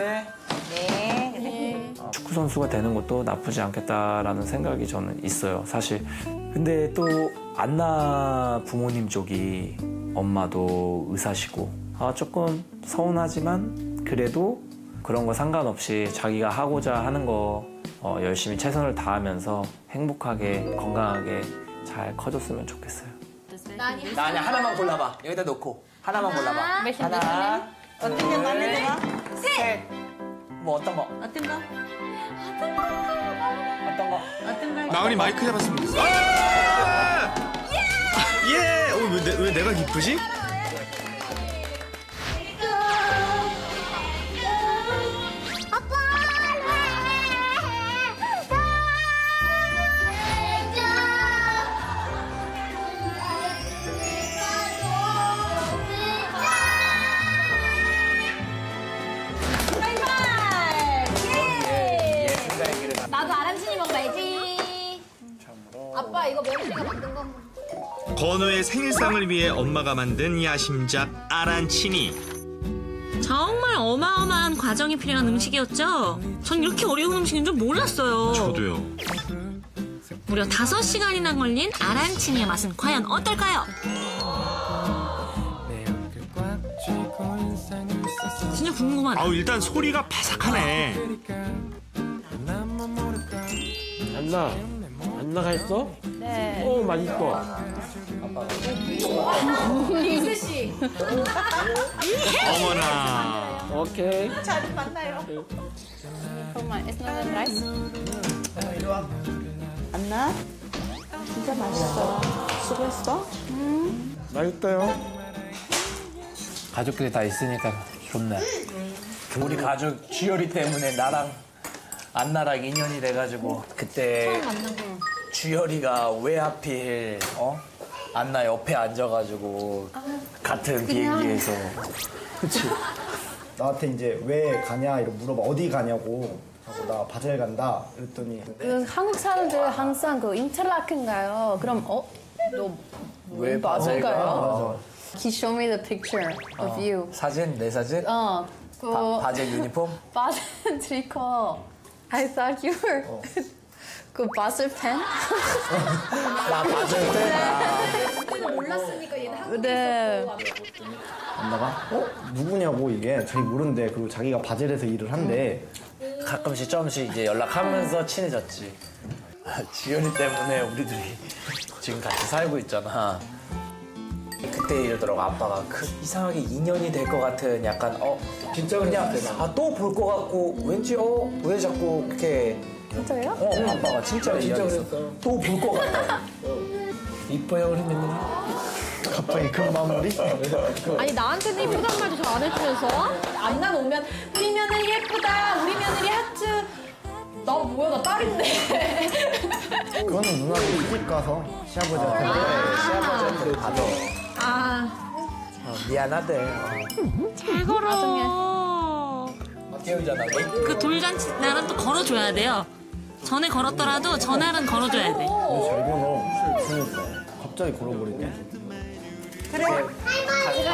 네. 축구 선수가 되는 것도 나쁘지 않겠다라는 생각이 저는 있어요. 사실 근데 또 안나 부모님 쪽이 엄마도 의사시고 아 조금 서운하지만 그래도 그런 거 상관없이 자기가 하고자 하는 거 어, 열심히 최선을 다하면서 행복하게 건강하게 잘 커졌으면 좋겠어요. 나 아니야 하나만 골라봐 여기다 놓고 하나만 골라봐 몇 개, 하나 어떤 게 마음에 들어? 셋 뭐 어떤 거 어떤 거? 어떤 거 어떤 거? 나은이 마이크 잡았으면 좋겠어. 아! 예! 어, 왜, 내, 왜 내가 기쁘지? 생일상을 위해 엄마가 만든 야심작 아란치니. 정말 어마어마한 과정이 필요한 음식이었죠. 전 이렇게 어려운 음식인 줄 몰랐어요. 저도요. 무려 5시간이나 걸린 아란치니의 맛은 과연 어떨까요? 진짜 궁금하다. 아우 일단 소리가 바삭하네. 안나 안 나가 했어? 네. 오 맛있어. 이수 씨. 어머나. 오케이. 자주 만나요. 정말 it's not rice. 이리 와. 안나? 진짜 맛있어. 수고했어? 응. 맛있어요. 가족들이 다 있으니까 좋네. 우리 가족 주열이 때문에 나랑 안나랑 인연이 돼가지고 그때 주열이가 왜 하필 어 안나 옆에 앉아가지고 같은 비행기에서 그치. 나한테 이제 왜 가냐 이러고 물어봐. 어디 가냐고. 하고 나 바젤 간다. 그랬더니 그 한국 사람들 항상 그 인터라크인가요? 그럼 어? 너왜 바젤 바젤가? 가요? He showed me the picture of you. 사진 내 사진 어, 그 바, 바젤 유니폼 (laughs) 바젤 트리코. I thought you were (laughs) 그 바젤 팬? 나 바젤 팬 몰랐으니까 얘는 한국에 네. 안나가 어 누구냐고 이게 자기 모른대. 그리고 자기가 바젤에서 일을 한대. 가끔씩 조금씩 이제 연락하면서 친해졌지. 지연이 때문에 우리들이 지금 같이 살고 있잖아. 그때 이러더라고 아빠가 그 이상하게 인연이 될 것 같은 약간 어 진짜 그냥 아 또 볼 것 같고 왠지 어 왜 자꾸 이렇게 진짜요? 어 아빠가 진짜 진짜 이야기했어. 그랬어. 또볼 것 같아. 이뻐요 우리 며느리. 갑자기 그 마무리? 아니 나한테는 이쁘단 말도 잘 안 해주면서 안나 오면 우리 며느리 예쁘다. 우리 며느리 하트. 나 뭐야 나 딸인데. 그거는 누나가 시집 가서 시아버지한테 그래 시아버지한테 받아. 아 어, 미안하대. 어. 잘 걸어. 깨우잖아. 그 돌잔치 날은 또 걸어줘야 돼요. 전에 걸었더라도 전날은 걸어줘야 돼. 잘 걸어. 그러니까. 갑자기 걸어버리네. 그래.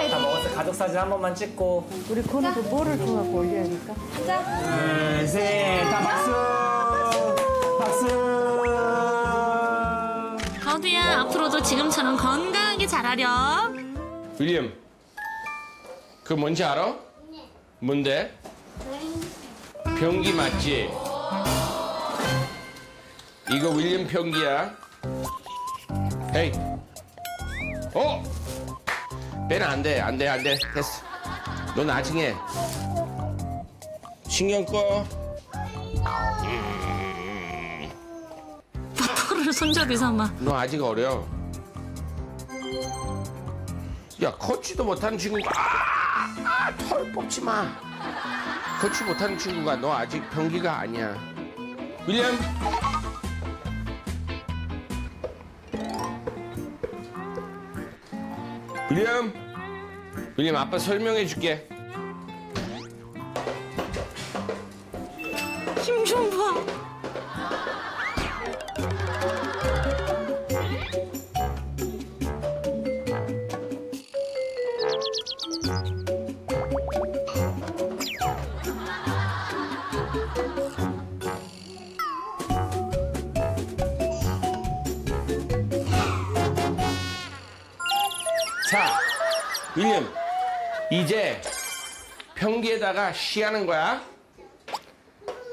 다 먹었어. 가족 사진 한 번만 찍고. 우리 건우도 뭐를 좋아하고 올려야니까. 둘, 셋, 다 박수! 박수! 가우두야 앞으로도 지금처럼 건강하게 자라렴. 윌리엄. 그 뭔지 알아? 뭔데? 변기 맞지? 이거 윌리엄 변기야. 헤이. 어? 빼는 안 돼, 안 돼, 안 돼. 됐어. 너 나중에 신경 꺼. 털을 손잡이 삼아. 너 아직 어려. 야, 걷지도 못하는 친구가, 아, 아, 털 뽑지 마. 걷지 못하는 친구가 너 아직 변기가 아니야. 윌리엄. 윌리엄. 윌리엄, 아빠 설명해 줄게. 힘 좀 봐. 윌리엄. 이제 변기에다가 쉬하는 거야.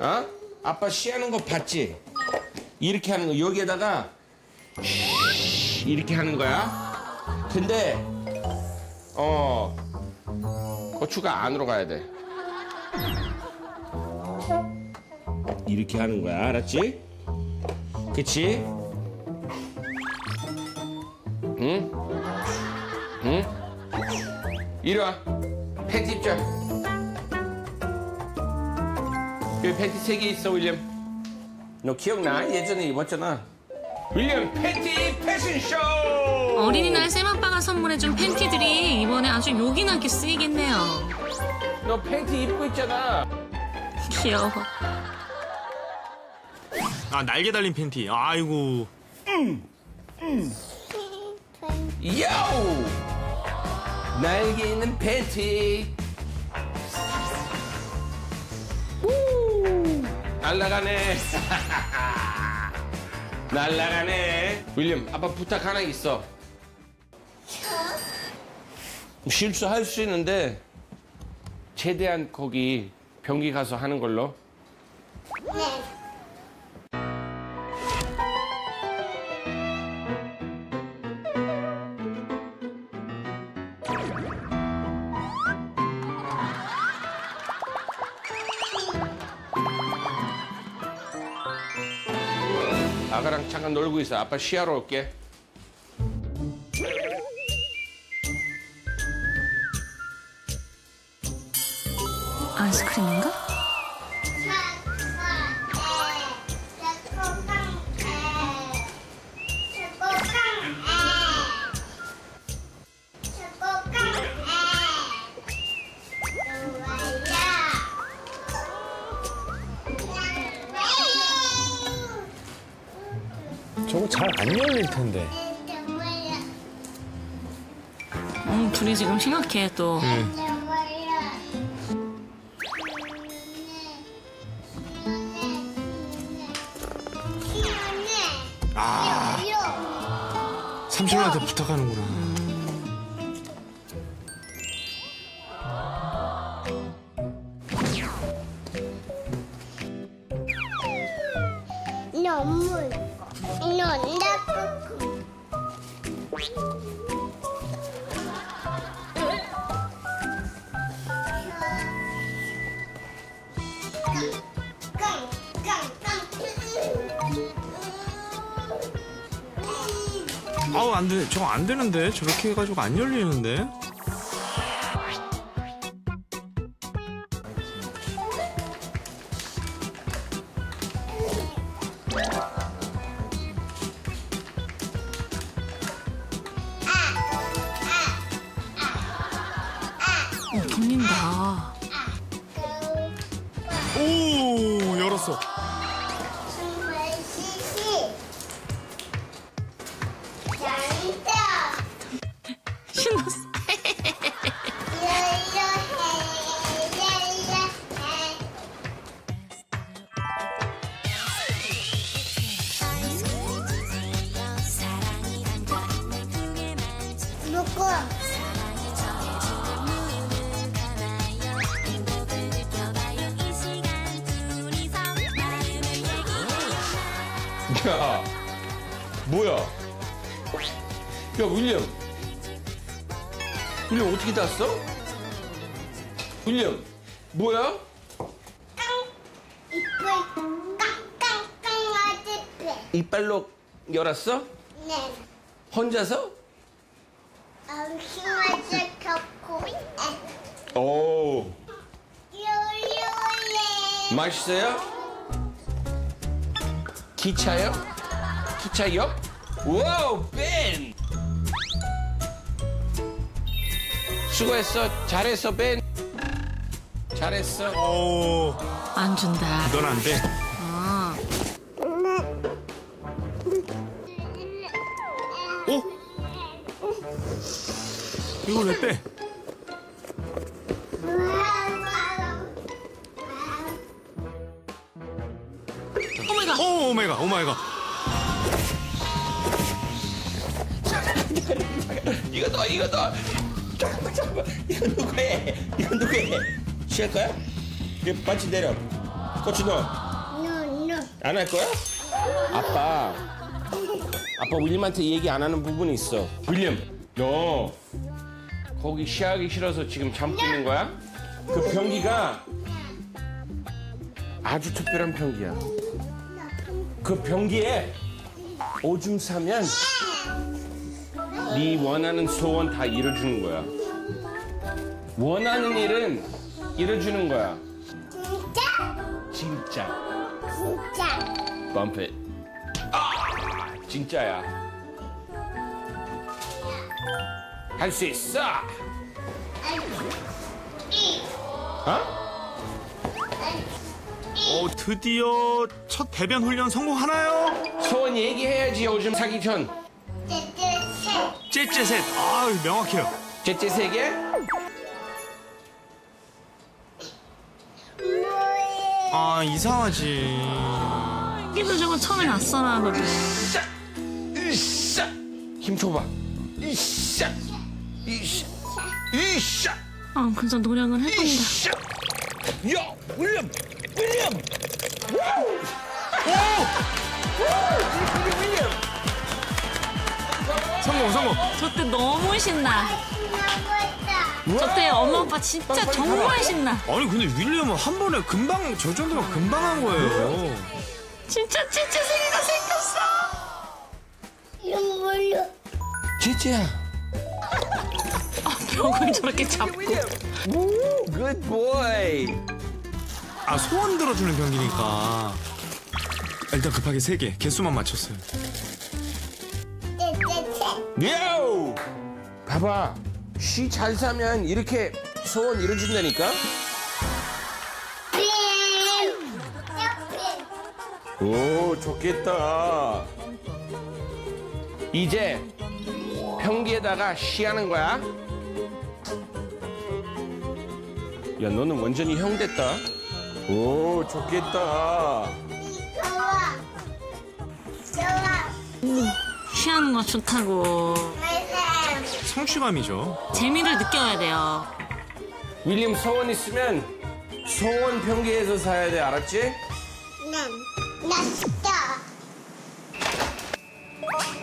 어? 아빠 쉬하는 거 봤지? 이렇게 하는 거 여기에다가 쉬 이렇게 하는 거야. 근데 어 고추가 안으로 가야 돼. 이렇게 하는 거야, 알았지? 그치? 응? 응? 이리 와. 팬티 입자. 여기 팬티 세 개 있어, 윌리엄. 너 기억나? 예전에 입었잖아. 윌리엄 팬티 패션쇼! 어린이날 쌤아빠가 선물해준 팬티들이 이번에 아주 요긴하게 쓰이겠네요. 너 팬티 입고 있잖아. 귀여워. 아 날개 달린 팬티. 아이고. 야우! 날개 있는 팬티. 우! 날라가네. (laughs) 날라가네. 윌리엄, 아빠 부탁 하나 있어. 실수할 수 있는데 최대한 거기 변기 가서 하는 걸로. 아가랑 잠깐 놀고 있어. 아빠 쉬하러 올게. 아이스크림인가? 잘 안 열릴 텐데. 음, 둘이 지금 심각해 또. 아, 삼촌한테 부탁하는구나. 아우 안 돼. 저거 안 되는데. 저렇게 해가지고 안 열리는데. 수고 윌리엄한테 얘기 안 하는 부분이 있어. 윌리엄, 너 거기 쉬하기 싫어서 지금 잠 끼는 거야? 그 변기가 아주 특별한 변기야. 그 변기에 오줌 싸면 네 원하는 소원 다 이뤄주는 거야. 원하는 일은 이뤄주는 거야. 진짜? 진짜. 진짜. Bump it. 아, 진짜야. 할 수 있어. 어? 오, 드디어 첫 배변 훈련 성공하나요? 소원 얘기해야지 요즘 사기 전. 떼떼새. 째째 셋. 아 명확해요. 째째 세 개? 아 이상하지. 끼도 저거 처음에 낯설어 하거든. 으쌰! 힘 줘봐. 으쌰! 으쌰! 으쌰! 아, 그래서 노력을 해본다. 으쌰! 야, 윌리엄! 윌리엄! 성공 성공. 저 때 너무 신나. 저 때 엄마 아빠 진짜 정말 신나. 아니 근데 윌리엄은 한 번에 금방 저 정도면 금방 한 거예요. 진짜 찌찌 생이가 생겼어. 이름 몰라. 째째야. 벽을 저렇게 잡고. 오, good boy. 아 소원 들어주는 경기니까. 일단 급하게 세 개. 개수만 맞췄어요. 요! 봐봐. 쉬 잘 사면 이렇게 소원 이루어진다니까? 오, 좋겠다. 이제 평기에다가 쉬하는 거야. 야, 너는 완전히 형 됐다. 오, 좋겠다. 좋아. 좋아. 쉬하는 거 좋다고. 성취감이죠. 재미를 느껴야 돼요. 윌리엄 소원 있으면 소원 평기에서 사야 돼, 알았지? 난, 나 진짜.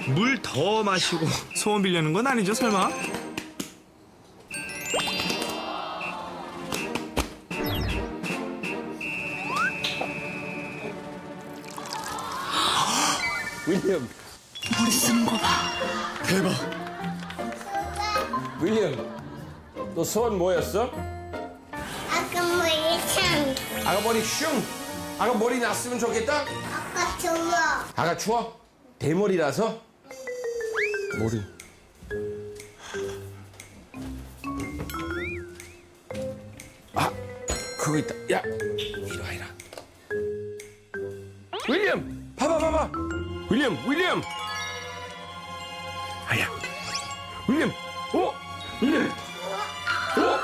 물더 마시고 (laughs) 소원 빌려는 건 아니죠 설마? 윌리엄. 머리 쓰는 거 봐. 대박. 윌리엄, 너 소원 뭐였어? 아까 머리 참. 아가 머리 슝. 아가 머리 났으면 좋겠다. 아까 좋아. 아가 추워. 대머리라서. 머리. 아, 그거 있다. 야, 이리 와, 이리 와. 윌리엄, 봐봐, 봐봐. 윌리엄, 윌리엄. 아야. 윌리엄, 어? 윌리엄. 어?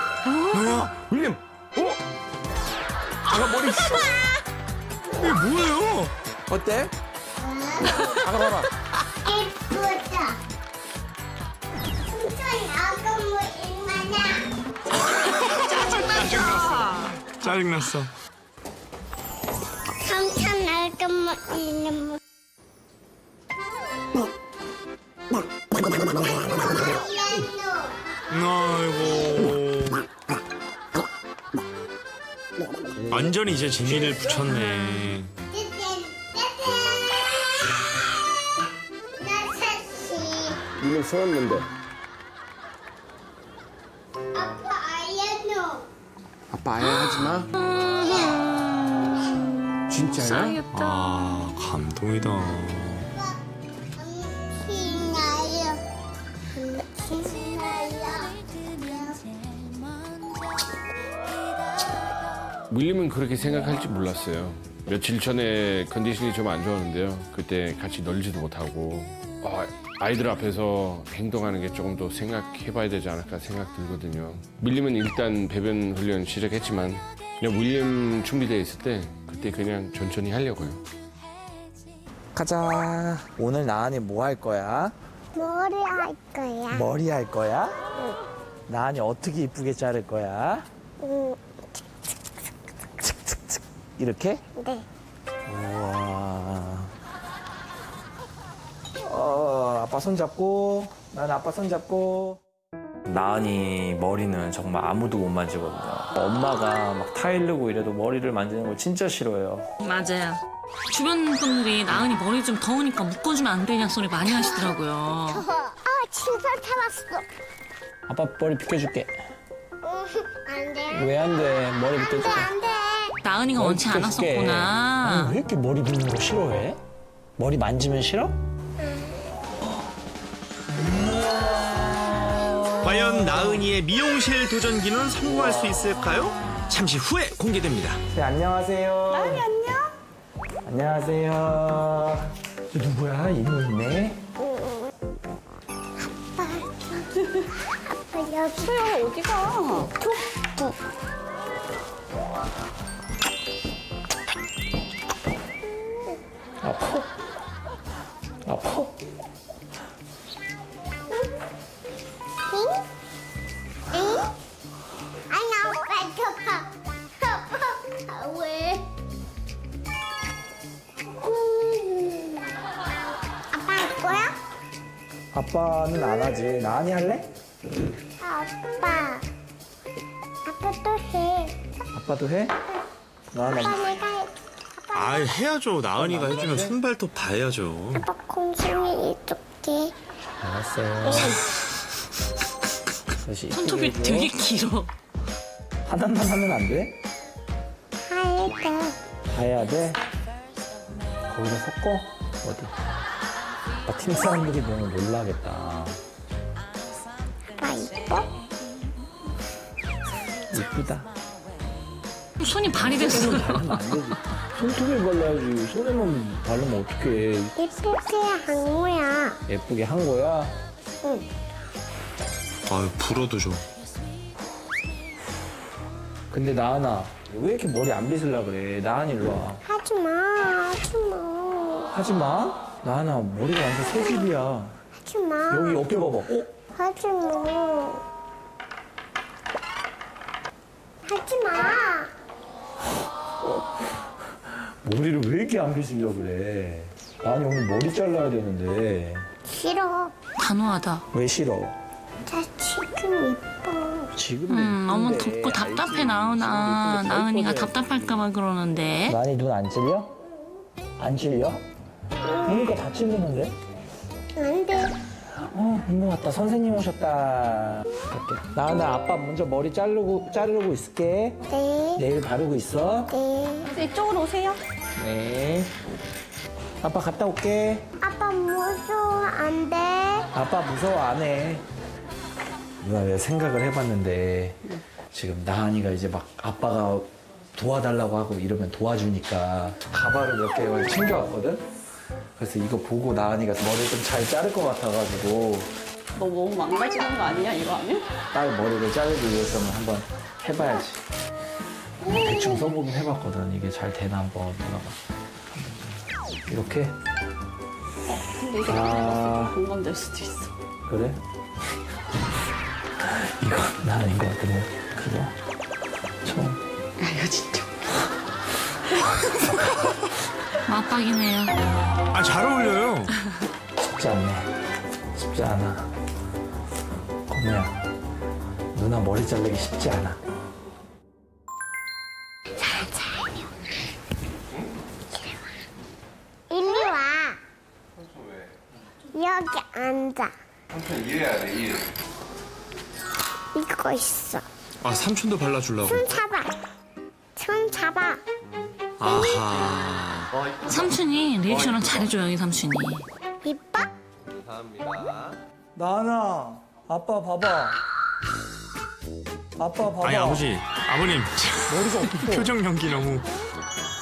뭐야? 윌리엄, 어? 아가 머리 슝. 이게 뭐예요? 어때? 아가 봐봐. 예쁘다. 삼촌 아까 머리 많아. 짜증났어. 삼촌 머리 많아. 아이고. 완전히 이제 재미를 붙였네. 소원 뭔데? 아빠 아야노. 아빠 아야 하지 마. 진짜야? 아 감동이다. 윌리엄은 그렇게 생각할 줄 몰랐어요. 며칠 전에 컨디션이 좀 안 좋았는데요. 그때 같이 놀지도 못하고 아, 아이들 앞에서 행동하는 게 조금 더 생각해봐야 되지 않을까 생각 들거든요. 윌리엄은 일단 배변 훈련 시작했지만 그냥 윌리엄 준비돼 있을 때 그때 그냥 천천히 하려고요. 가자. 오늘 나은이 뭐 할 거야? 머리 할 거야. 머리 할 거야? 나은이 어떻게 이쁘게 자를 거야? 응, 이렇게? 네. 우와. 어, 아빠 손 잡고, 난 아빠 손 잡고. 나은이 머리는 정말 아무도 못 만지거든요. 엄마가 막 타일르고 이래도 머리를 만지는 걸 진짜 싫어해요. 맞아요. 주변 분들이 나은이 머리 좀 더우니까 묶어주면 안 되냐 소리 많이 하시더라고요. 아, 진짜 참았어. 아빠 머리 비켜줄게. 안 돼. 왜 안 돼? 머리 비켜줄게. 안 돼. 나은이가 원치. 않았었구나. 아니, 왜 이렇게 머리 빗는 거 싫어해? 머리 만지면 싫어? 과연 나은이의 미용실 도전기는 성공할 수 있을까요? 잠시 후에 공개됩니다. 네, 안녕하세요. 나은이 안녕. 안녕하세요. 저 누구야? 이모 있네. 아빠 여기. 소영 어디가? 토끼. 아파? 아파? 음. 아빠는 안 하지. 나은이 할래? 아빠. 아빠 또 해. 아빠도 해? 나은아. 아빠 내가 해. 아 해야죠. 나은이가 해주면 손발톱 봐야죠. 아빠 콩순이 이쪽게. 알았어요. 다시 손톱이 되게. 길어. 하나만 하면 안 돼? 하얘다. 다 해야 돼? 거기서 섞어? 어디? 아빠 팀 사람들이 보면 놀라겠다. 이쁘다. 손이 발이 됐어요. 바르면 안 되지. 손톱에 발라야지. 손에만 바르면 어떡해. 예쁘게 한 거야. 예쁘게 한 거야? 응. 아유 불어도 줘. 근데 나은아, 왜 이렇게 머리 안 빗으려 그래? 나은 일로 와. 하지 마. 하지 마. 하지 마. 나은아, 머리가 완전 새집이야. 하지 마. 여기 옆에 봐봐. 어? 하지 마. 하지 마. 머리를 왜 이렇게 안 빗으려 그래? 나은이 오늘 머리 잘라야 되는데. 싫어. 단호하다. 왜 싫어? 나 지금 이뻐. 지금 음, 너무. 덥고 답답해? 나은아. 나은이가 잘 답답할까봐 그러는데. 나은이 눈 안 찔려? 안 찔려? 그러니까 다 찔리는데? 안 돼. 어, 이모 왔다. 선생님 오셨다. 이렇게. 나은아, 아빠 먼저 머리 자르고, 자르고 있을게. 네. 내일 바르고 있어. 네. 이쪽으로 오세요. 네. 아빠 갔다 올게. 아빠 무서워. 안 돼. 아빠 무서워 안 해. 누나 내가 생각을 해봤는데 지금 나은이가 이제 막 아빠가 도와달라고 하고 이러면 도와주니까 가발을 몇개 챙겨왔거든. 그래서 이거 보고 나은이가 머리를 좀잘 자를 것 같아가지고 너 너무 망가지는 거 아니야 이거 하면? 딸 머리를 자르기 위해서는 한번 해봐야지. 대충 써보긴 해봤거든. 이게 잘 되나 한번 누나가. 이렇게? 근데 이게 아. 공감될 수도 있어. 그래? (laughs) 이거 나는 이거 근데 그거 처음 아 이거 진짜. (laughs) 맞박이네요. 아 잘 어울려요. 쉽지 않네. 쉽지 않아. 건우야, 누나 머리 자르기 쉽지 않아. 이리 와. 여기 앉아. 삼촌 일해야 돼, 일. 이거 있어. 아 삼촌도 발라주려고. 손 잡아. 손 잡아. 아하. 삼촌이 리액션을 잘해줘요, 이 삼촌이. 이뻐? 감사합니다. 나나, 아빠 봐봐. 아빠 봐봐. 아니 아버지, 아버님 머리가 없어. (laughs) 표정 연기 너무.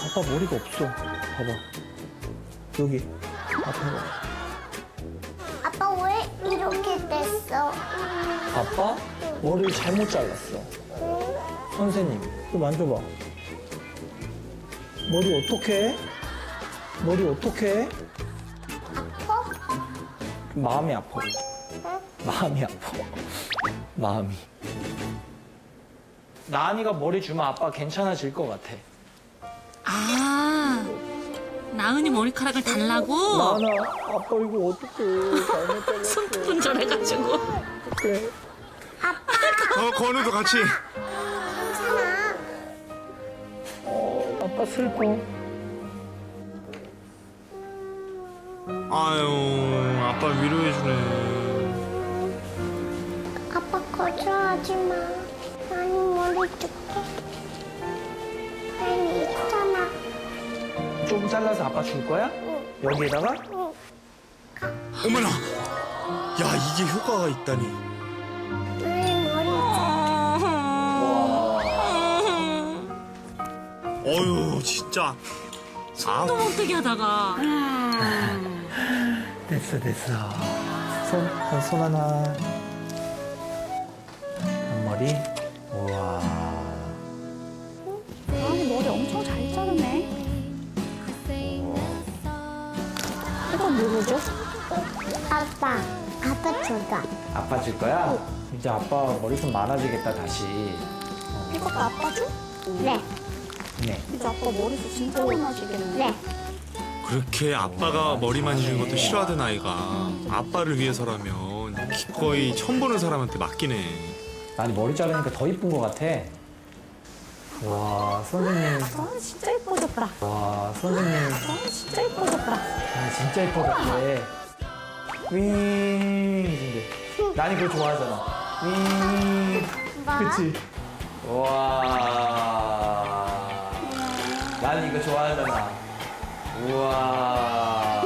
아빠 머리가 없어. 봐봐. 여기. 아빠 봐. 아빠 왜 이렇게 됐어? 아빠 머리를 잘못 잘랐어. 선생님, 또 만져봐. 머리 어떻게 해? 머리 어떻게 해? 아파? 마음이 아파. 마음이 아파. 마음이. 나은이가 머리 주면 아빠 괜찮아질 것 같아. 아, 나은이 머리카락을 달라고? 나은아, 아빠 이거 어떡해. 잘못 잘랐어. (laughs) 손분절해가지고. 어떡해. 어 건우도 같이. 괜찮아. 아빠 슬퍼. 아유 아빠 위로해주네. 아빠 거절하지 마. 아니 머리 줄게. 아니 있잖아. 좀 잘라서 아빠 줄 거야? 여기에다가? 응. 어머나. 야 이게 효과가 있다니. 머리 어유 진짜. 손도 못 뜨게 하다가. 됐어, 됐어. 손, 손 하나. 머리. 우와. 아니 머리 엄청 잘 자르네. 이거 누구죠? 아빠. 아빠 줘가. 아빠 줄 거야? 이제 아빠 머리 좀 많아지겠다 다시. 이거 아빠 줘? 네. 네. 이제 아빠 머리숱 진짜 많아지겠네. 네. 그렇게 아빠가 머리 만지는 것도 싫어하던 아이가 아빠를 위해서라면 기꺼이 처음 보는 사람한테 맡기네. 아니 머리 자르니까 더 이쁜 것 같아. 와 선생님. 아 진짜 예뻐졌다. 와 선생님. 아 진짜 예뻐졌다. 아, 진짜 이뻐졌대. 윙. 이제 난이 그거 좋아하잖아. 윙. 그치? 와. 난 이거 좋아하잖아. 우와.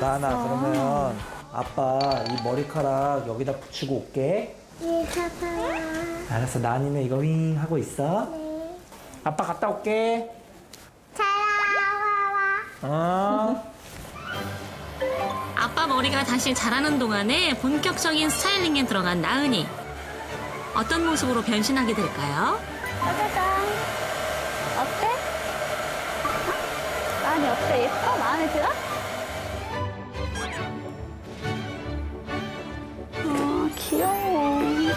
나나 그러면 아빠 이 머리카락 여기다 붙이고 올게. 예, 봐봐. 알았어. 나니는 이거 윙 하고 있어. 아빠 갔다 올게. 어. 아빠 머리가 다시 자라는 동안에 본격적인 스타일링에 들어간 나은이. 어떤 모습으로 변신하게 될까요? 짜자잔. 어때? 나니 어때? 예뻐? 마음에 들어? 아 귀여워.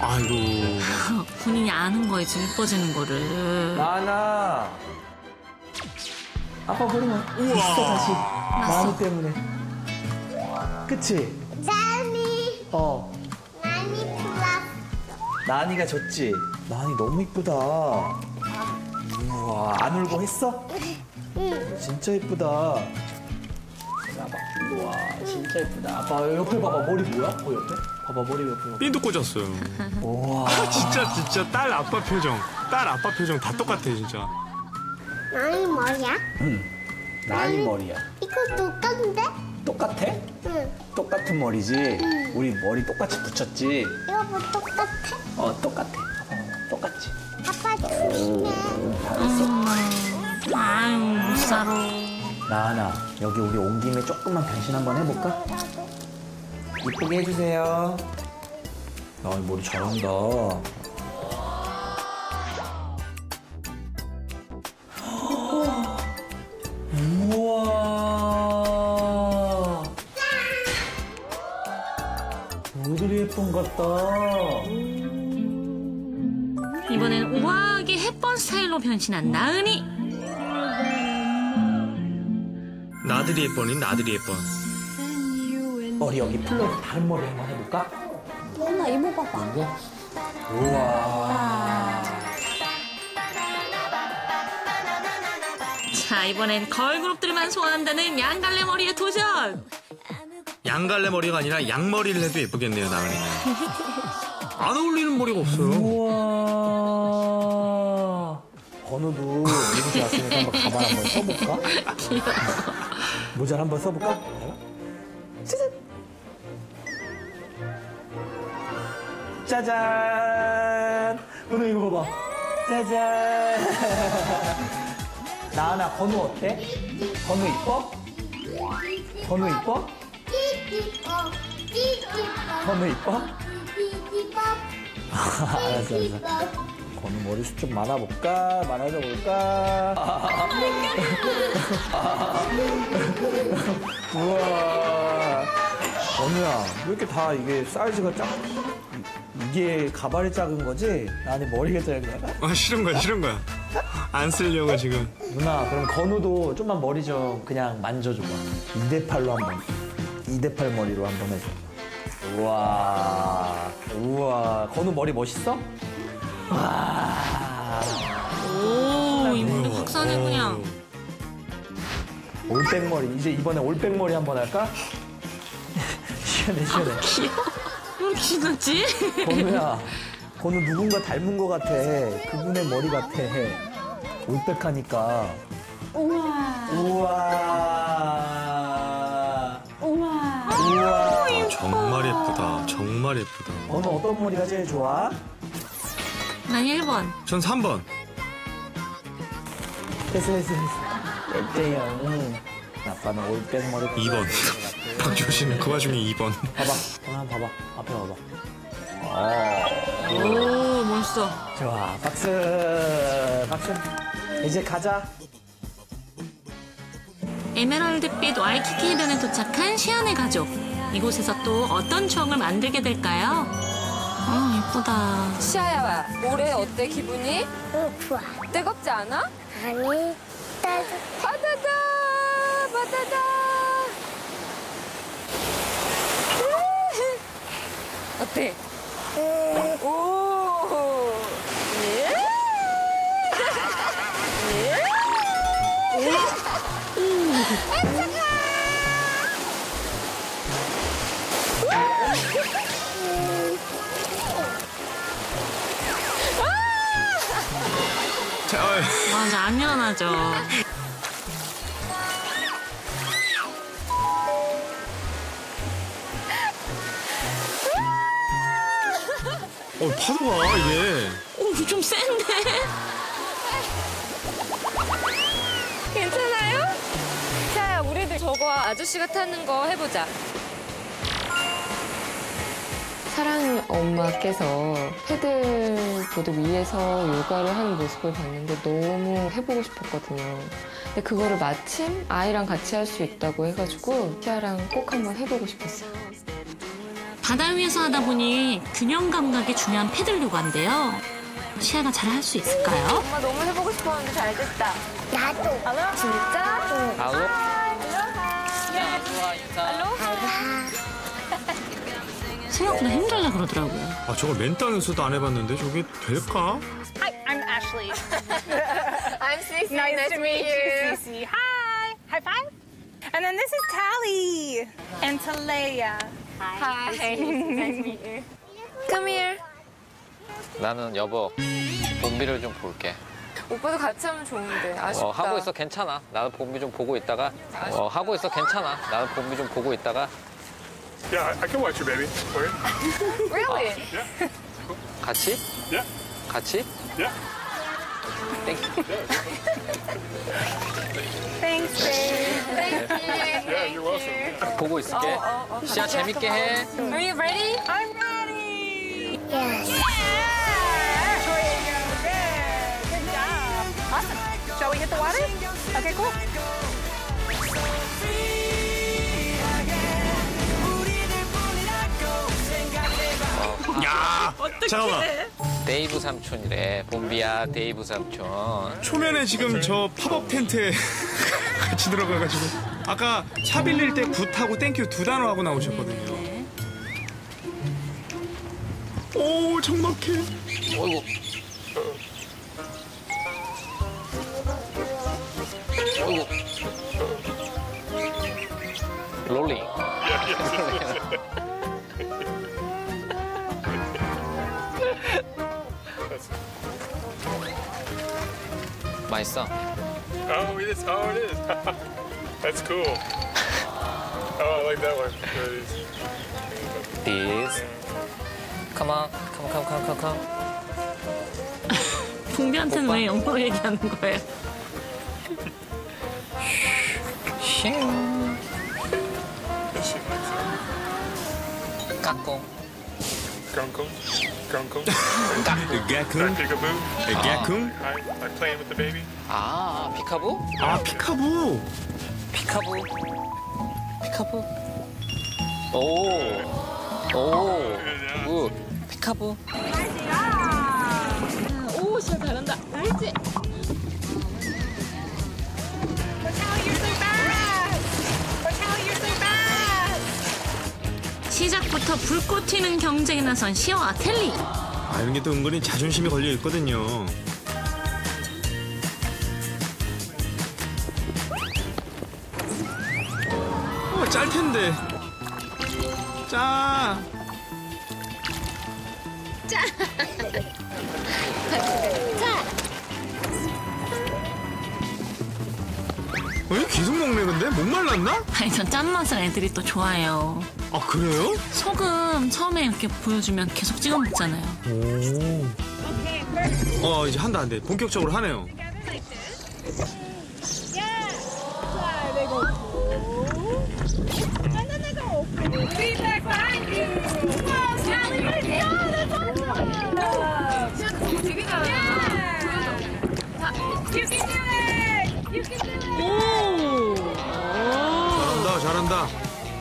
아이고. (laughs) 본인이 아는 거에 지금 이뻐지는 거를. 나나. 아빠 머리만 있어 다시. 나니 때문에. 그치? 나니. 어. 나니 플러스. 나니가 졌지? 나니 너무 이쁘다. 우와, 안 울고 했어? 응. 진짜 이쁘다. 우와, 진짜 이쁘다. 아빠 옆에 봐봐. 머리 뭐야? 어, 옆에? 봐봐, 머리 옆에. 봐봐. 핀도 꽂았어요. 우와. 아, (laughs) 진짜 진짜 딸 아빠 표정, 딸 아빠 표정 다 똑같아 진짜. 나니 머리야? 응. 나니 머리야. 이거 똑같은데? 똑같아? 응. 똑같은 머리지? 우리 머리 똑같이 붙였지? 이거 뭐 똑같아? 어, 똑같아. 똑같지? 아빠 조심해. 아유, 못 살아. 나나, 여기 우리 온 김에 조금만 변신 한번 해볼까? 이쁘게 해주세요. 아, 머리 잘한다. (gasps) 우와. 모델이 예쁜 것 같다. 이번엔 우아하게 햇번 스타일로 변신한 나은이. 나들이 예뻐는 나들이 예뻐. 머리 여기 풀러 다른 머리 한번 해볼까? 누나 이모 봐봐. 이거? 우와. 자, 이번엔 걸그룹들만 소화한다는 양갈래 머리에 도전. 양갈래 머리가 아니라 양머리를 해도 예쁘겠네요 나은이는. (laughs) 안 어울리는 머리가 없어요. 우와. 번호도 이렇게 왔으니까 한번 가발 한번 써볼까? 모자 한번 써볼까? 짜잔. 짜잔. 번호 이거 봐봐. 짜잔. 나나 번호 어때? 번호 이뻐? 번호 이뻐? 번호 이뻐? 알았어, 알았어. 건우 머리숱 좀 많아볼까? 많아져 볼까? 우와. 건우야, 왜 이렇게 다 이게 사이즈가 작, 이- 이게 가발이 작은 거지? 아니, 머리가 작은 거야? 아 싫은 거야 싫은 거야. 안 쓰려고 지금. 누나, 그럼 건우도 좀만 머리 좀 그냥 만져줘봐. 2대8로 한 번. 2대8 머리로 한번 해줘. 우와. 우와. 건우 머리 멋있어? 와. 오, 이분도 그냥. 올백머리. 이제 이번에 올백머리 한번 할까? 시원해, 시원해. 귀여워. 왜 귀엽지? 건우야. 건우 누군가 닮은 것 같아. 그분의 머리 같아. 올백하니까. 우와. 우와. 정말 예쁘다. 정말 예쁘다. 건우 어떤 머리가 제일 좋아? 난 1번. 전 3번. 됐어, 됐어, 됐어. 어때요? 아빠는 올백 머리. 2번. 박효신은 그 와중에 2번. 봐봐. 하나 봐봐. 앞에 봐봐. 오, 멋있어. 좋아. 박수. 박수. 이제 가자. 에메랄드빛 와이키키 해변에 도착한 시안의 가족. 이곳에서 또 어떤 추억을 만들게 될까요? 아, 예쁘다. 시아야, 올해 어때 기분이? 응, 좋아. 뜨겁지 않아? 아니, 따뜻. 바다다, 바다다. 어때? 오. 예. 자, 어, 맞아, 안 일어나죠. 어, 파도가 이게. 오, 좀 센데? 괜찮아요? 자, 우리들 저거 아저씨가 타는 거 해보자. 사랑 엄마께서 패들보드 위에서 요가를 하는 모습을 봤는데 너무 해보고 싶었거든요. 근데 그거를 마침 아이랑 같이 할 수 있다고 해가지고 시아랑 꼭 한번 해보고 싶었어요. 바다 위에서 하다 보니 균형 감각이 중요한 패들 요가인데요. 시아가 잘 할 수 있을까요? 엄마 너무 해보고 싶었는데 잘 됐다. 나도. 진짜? 알로? 생각보다 힘들다 그러더라고요. 아, 저걸 맨 땅에서도 안 해봤는데 저게 될까? Hi, I'm Ashley. I'm Cece. nice, to meet you. Cece. Hi. High five. And then this is Tally and Talea. Hi. nice to meet you. Come here. 나는 여보 봄비를 좀 볼게. 오빠도 같이 하면 좋은데 아쉽다. 어, 하고 있어 괜찮아. 나는 봄비 좀 보고 있다가 어, 하고 있어 괜찮아. 나는 봄비 좀 보고 있다가 Yeah, I can watch you, baby. For you. Really? (laughs) Yeah. 같이 Yeah. 같이 Yeah. 땡. Thanks, babe. Thank you. Yeah, you're welcome. 보고 있을게. 어, 어, 시야 같이 재밌게 할 해. 동안. Are you ready? I'm ready. Yes. Yeah. There you go. Good. Good job. Awesome. Shall we hit the water? Okay, cool. 야, 잠깐만. 데이브 삼촌이래. 봄비야 데이브 삼촌. 초면에 지금 저 팝업 텐트에 (laughs) 같이 들어가가지고 아까 차 빌릴 때 good하고 thank you 두 단어 하고 나오셨거든요. 오 정막해. 어이구. 어이구. 롤링. (laughs) 맛있어. Oh, it is. Oh, it is. That's cool. Oh, I like that one. There it is. This. Come on, come, come, come, come, come. 붕비한테는 왜 영어로 얘기하는 거예요? 싱. 까꿍. Gunkum. Gunkum. Gakun. Peekaboo. Gakun. Hi, I'm playing with the baby. 아, 피카부? 아 피카부. Peekaboo. Peekaboo. 오. 오. Good. Peekaboo. 오, 진짜 잘한다. 알지? 시작부터 불꽃 튀는 경쟁에 나선 시어와 텔리. 아 이런 게 또 은근히 자존심이 걸려 있거든요. 어, 짤 텐데. 짜. (laughs) 자. 계속 먹네 근데 못 말랐나? 아니 전 짠맛을 애들이 또 좋아해요. 아 그래요? 소금 처음에 이렇게 보여주면 계속 찍어 먹잖아요. 오. 어 이제 한다 한대 본격적으로 하네요.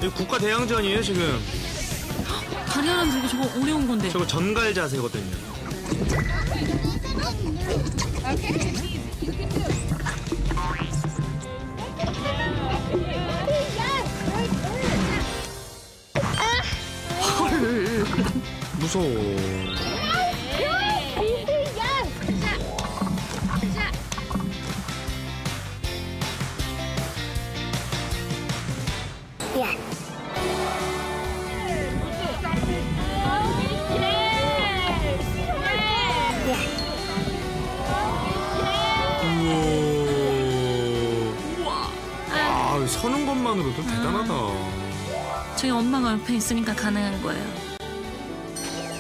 이거 국가 대항전이에요 지금. 다리 하나 들고 저거 어려운 건데. 저거 전갈 자세거든요. 헐. 무서워. 대단하다. 저희 엄마가 옆에 있으니까 가능한 거예요.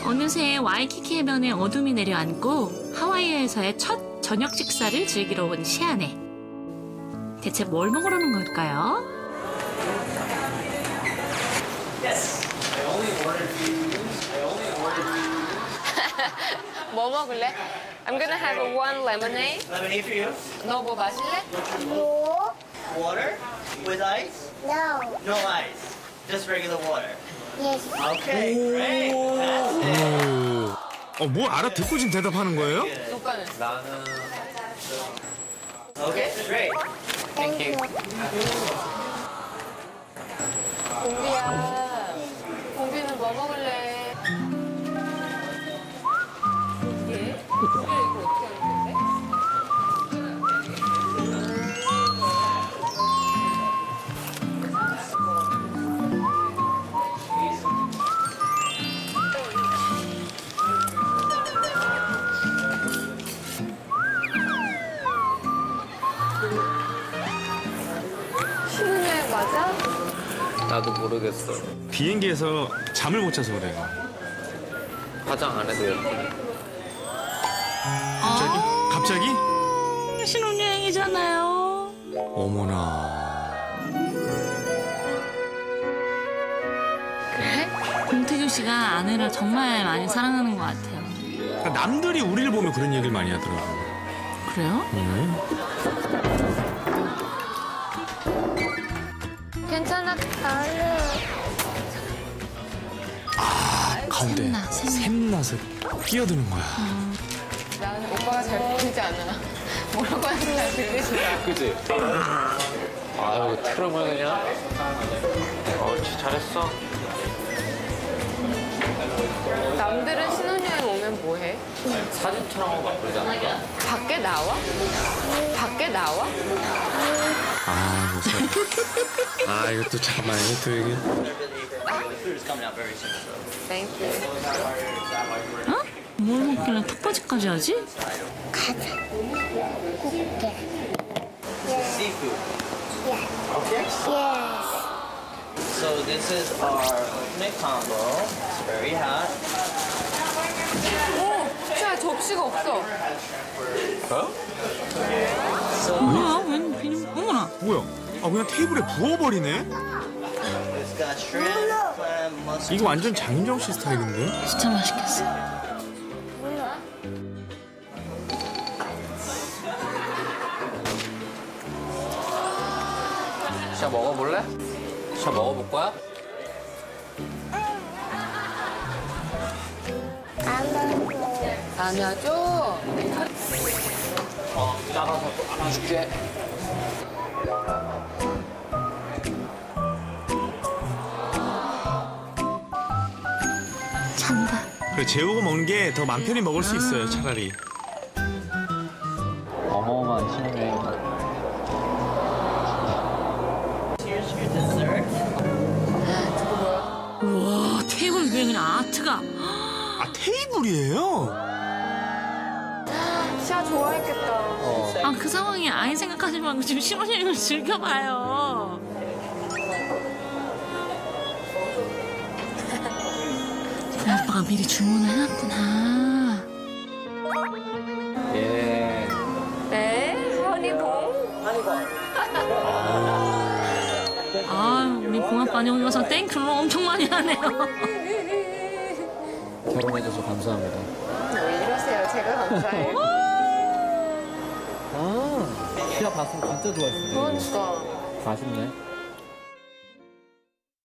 어느새 와이키키 해변에 어둠이 내려앉고 하와이에서의 첫 저녁 식사를 즐기러 온 시아네. 대체 뭘 먹으러 오는 걸까요? (laughs) 뭐 먹을래? I'm gonna have a one lemonade. Lemonade for you. 너 뭐 마실래? Water with ice? No. No ice. Just regular water. Yes. Okay, great. Fantastic. 오. 어, 뭐 알아듣고 지금 대답하는 거예요? Okay, great. Thank you. 공비야. 공비는 뭐 먹을래? 어떻게 나도 모르겠어. 비행기에서 잠을 못 자서 그래요. 화장 안 해도 예쁘네. 갑자기? 갑자기? 음, 신혼여행이잖아요. 어머나. 그래? 공태규 씨가 아내를 정말 많이 사랑하는 것 같아요. 그러니까 남들이 우리를 보면 그런 얘기를 많이 하더라고요. 그래요? 음. 괜찮아. 아, 가운데 샘나, 샘나. 샘나서 끼어드는 거야. 나는 오빠가 잘 들리지 않아. (laughs) 뭐라고 하는지 잘 들리지 않아. 그지? 아유, 트름을 그냥. 옳지, 잘했어. 남들은 뭐해? 사진 촬영하고 막 그러지 않을까? 밖에 나와? 밖에 나와? 아, 무서워. 아, 이것도 very soon. So. Thank you. 어? 뭘 먹길래 턱받이까지 하지? Seafood. Yeah. Okay. Yes. So this is our ultimate combo. It's very hot. 접시가 없어. 뭐야? 웬 비빔? 어머나. 뭐야? 아, 그냥 테이블에 부어버리네? 이거 완전 장인정 씨 스타일인데? 진짜 맛있겠어. 시아 먹어볼래? 시아 먹어볼 거야? 안 아줘. 어, 또 안아줄게. 잔다. 그래, 재우고 먹는 게 더 맘 편히 먹을 수 있어요, 차라리. 어마어마한 신혼여행이다. Here's your dessert. 우와, 테이블 위에 그냥 아트가. 아, 테이블이에요? 시아 좋아했겠다. 아, 그 상황에 아이 생각하지 말고 지금 신혼여행을 즐겨봐요. 아빠가 미리 주문을 해놨구나. 예. 네, 허니봉. 아, 우리 공아빠니 여기 와서 땡큐를 엄청 많이 하네요. 결혼해줘서 감사합니다. 왜 이러세요? 제가 감사해요. 아, 시아 봤으면 진짜 좋아했을 텐데. 그러니까. 아쉽네.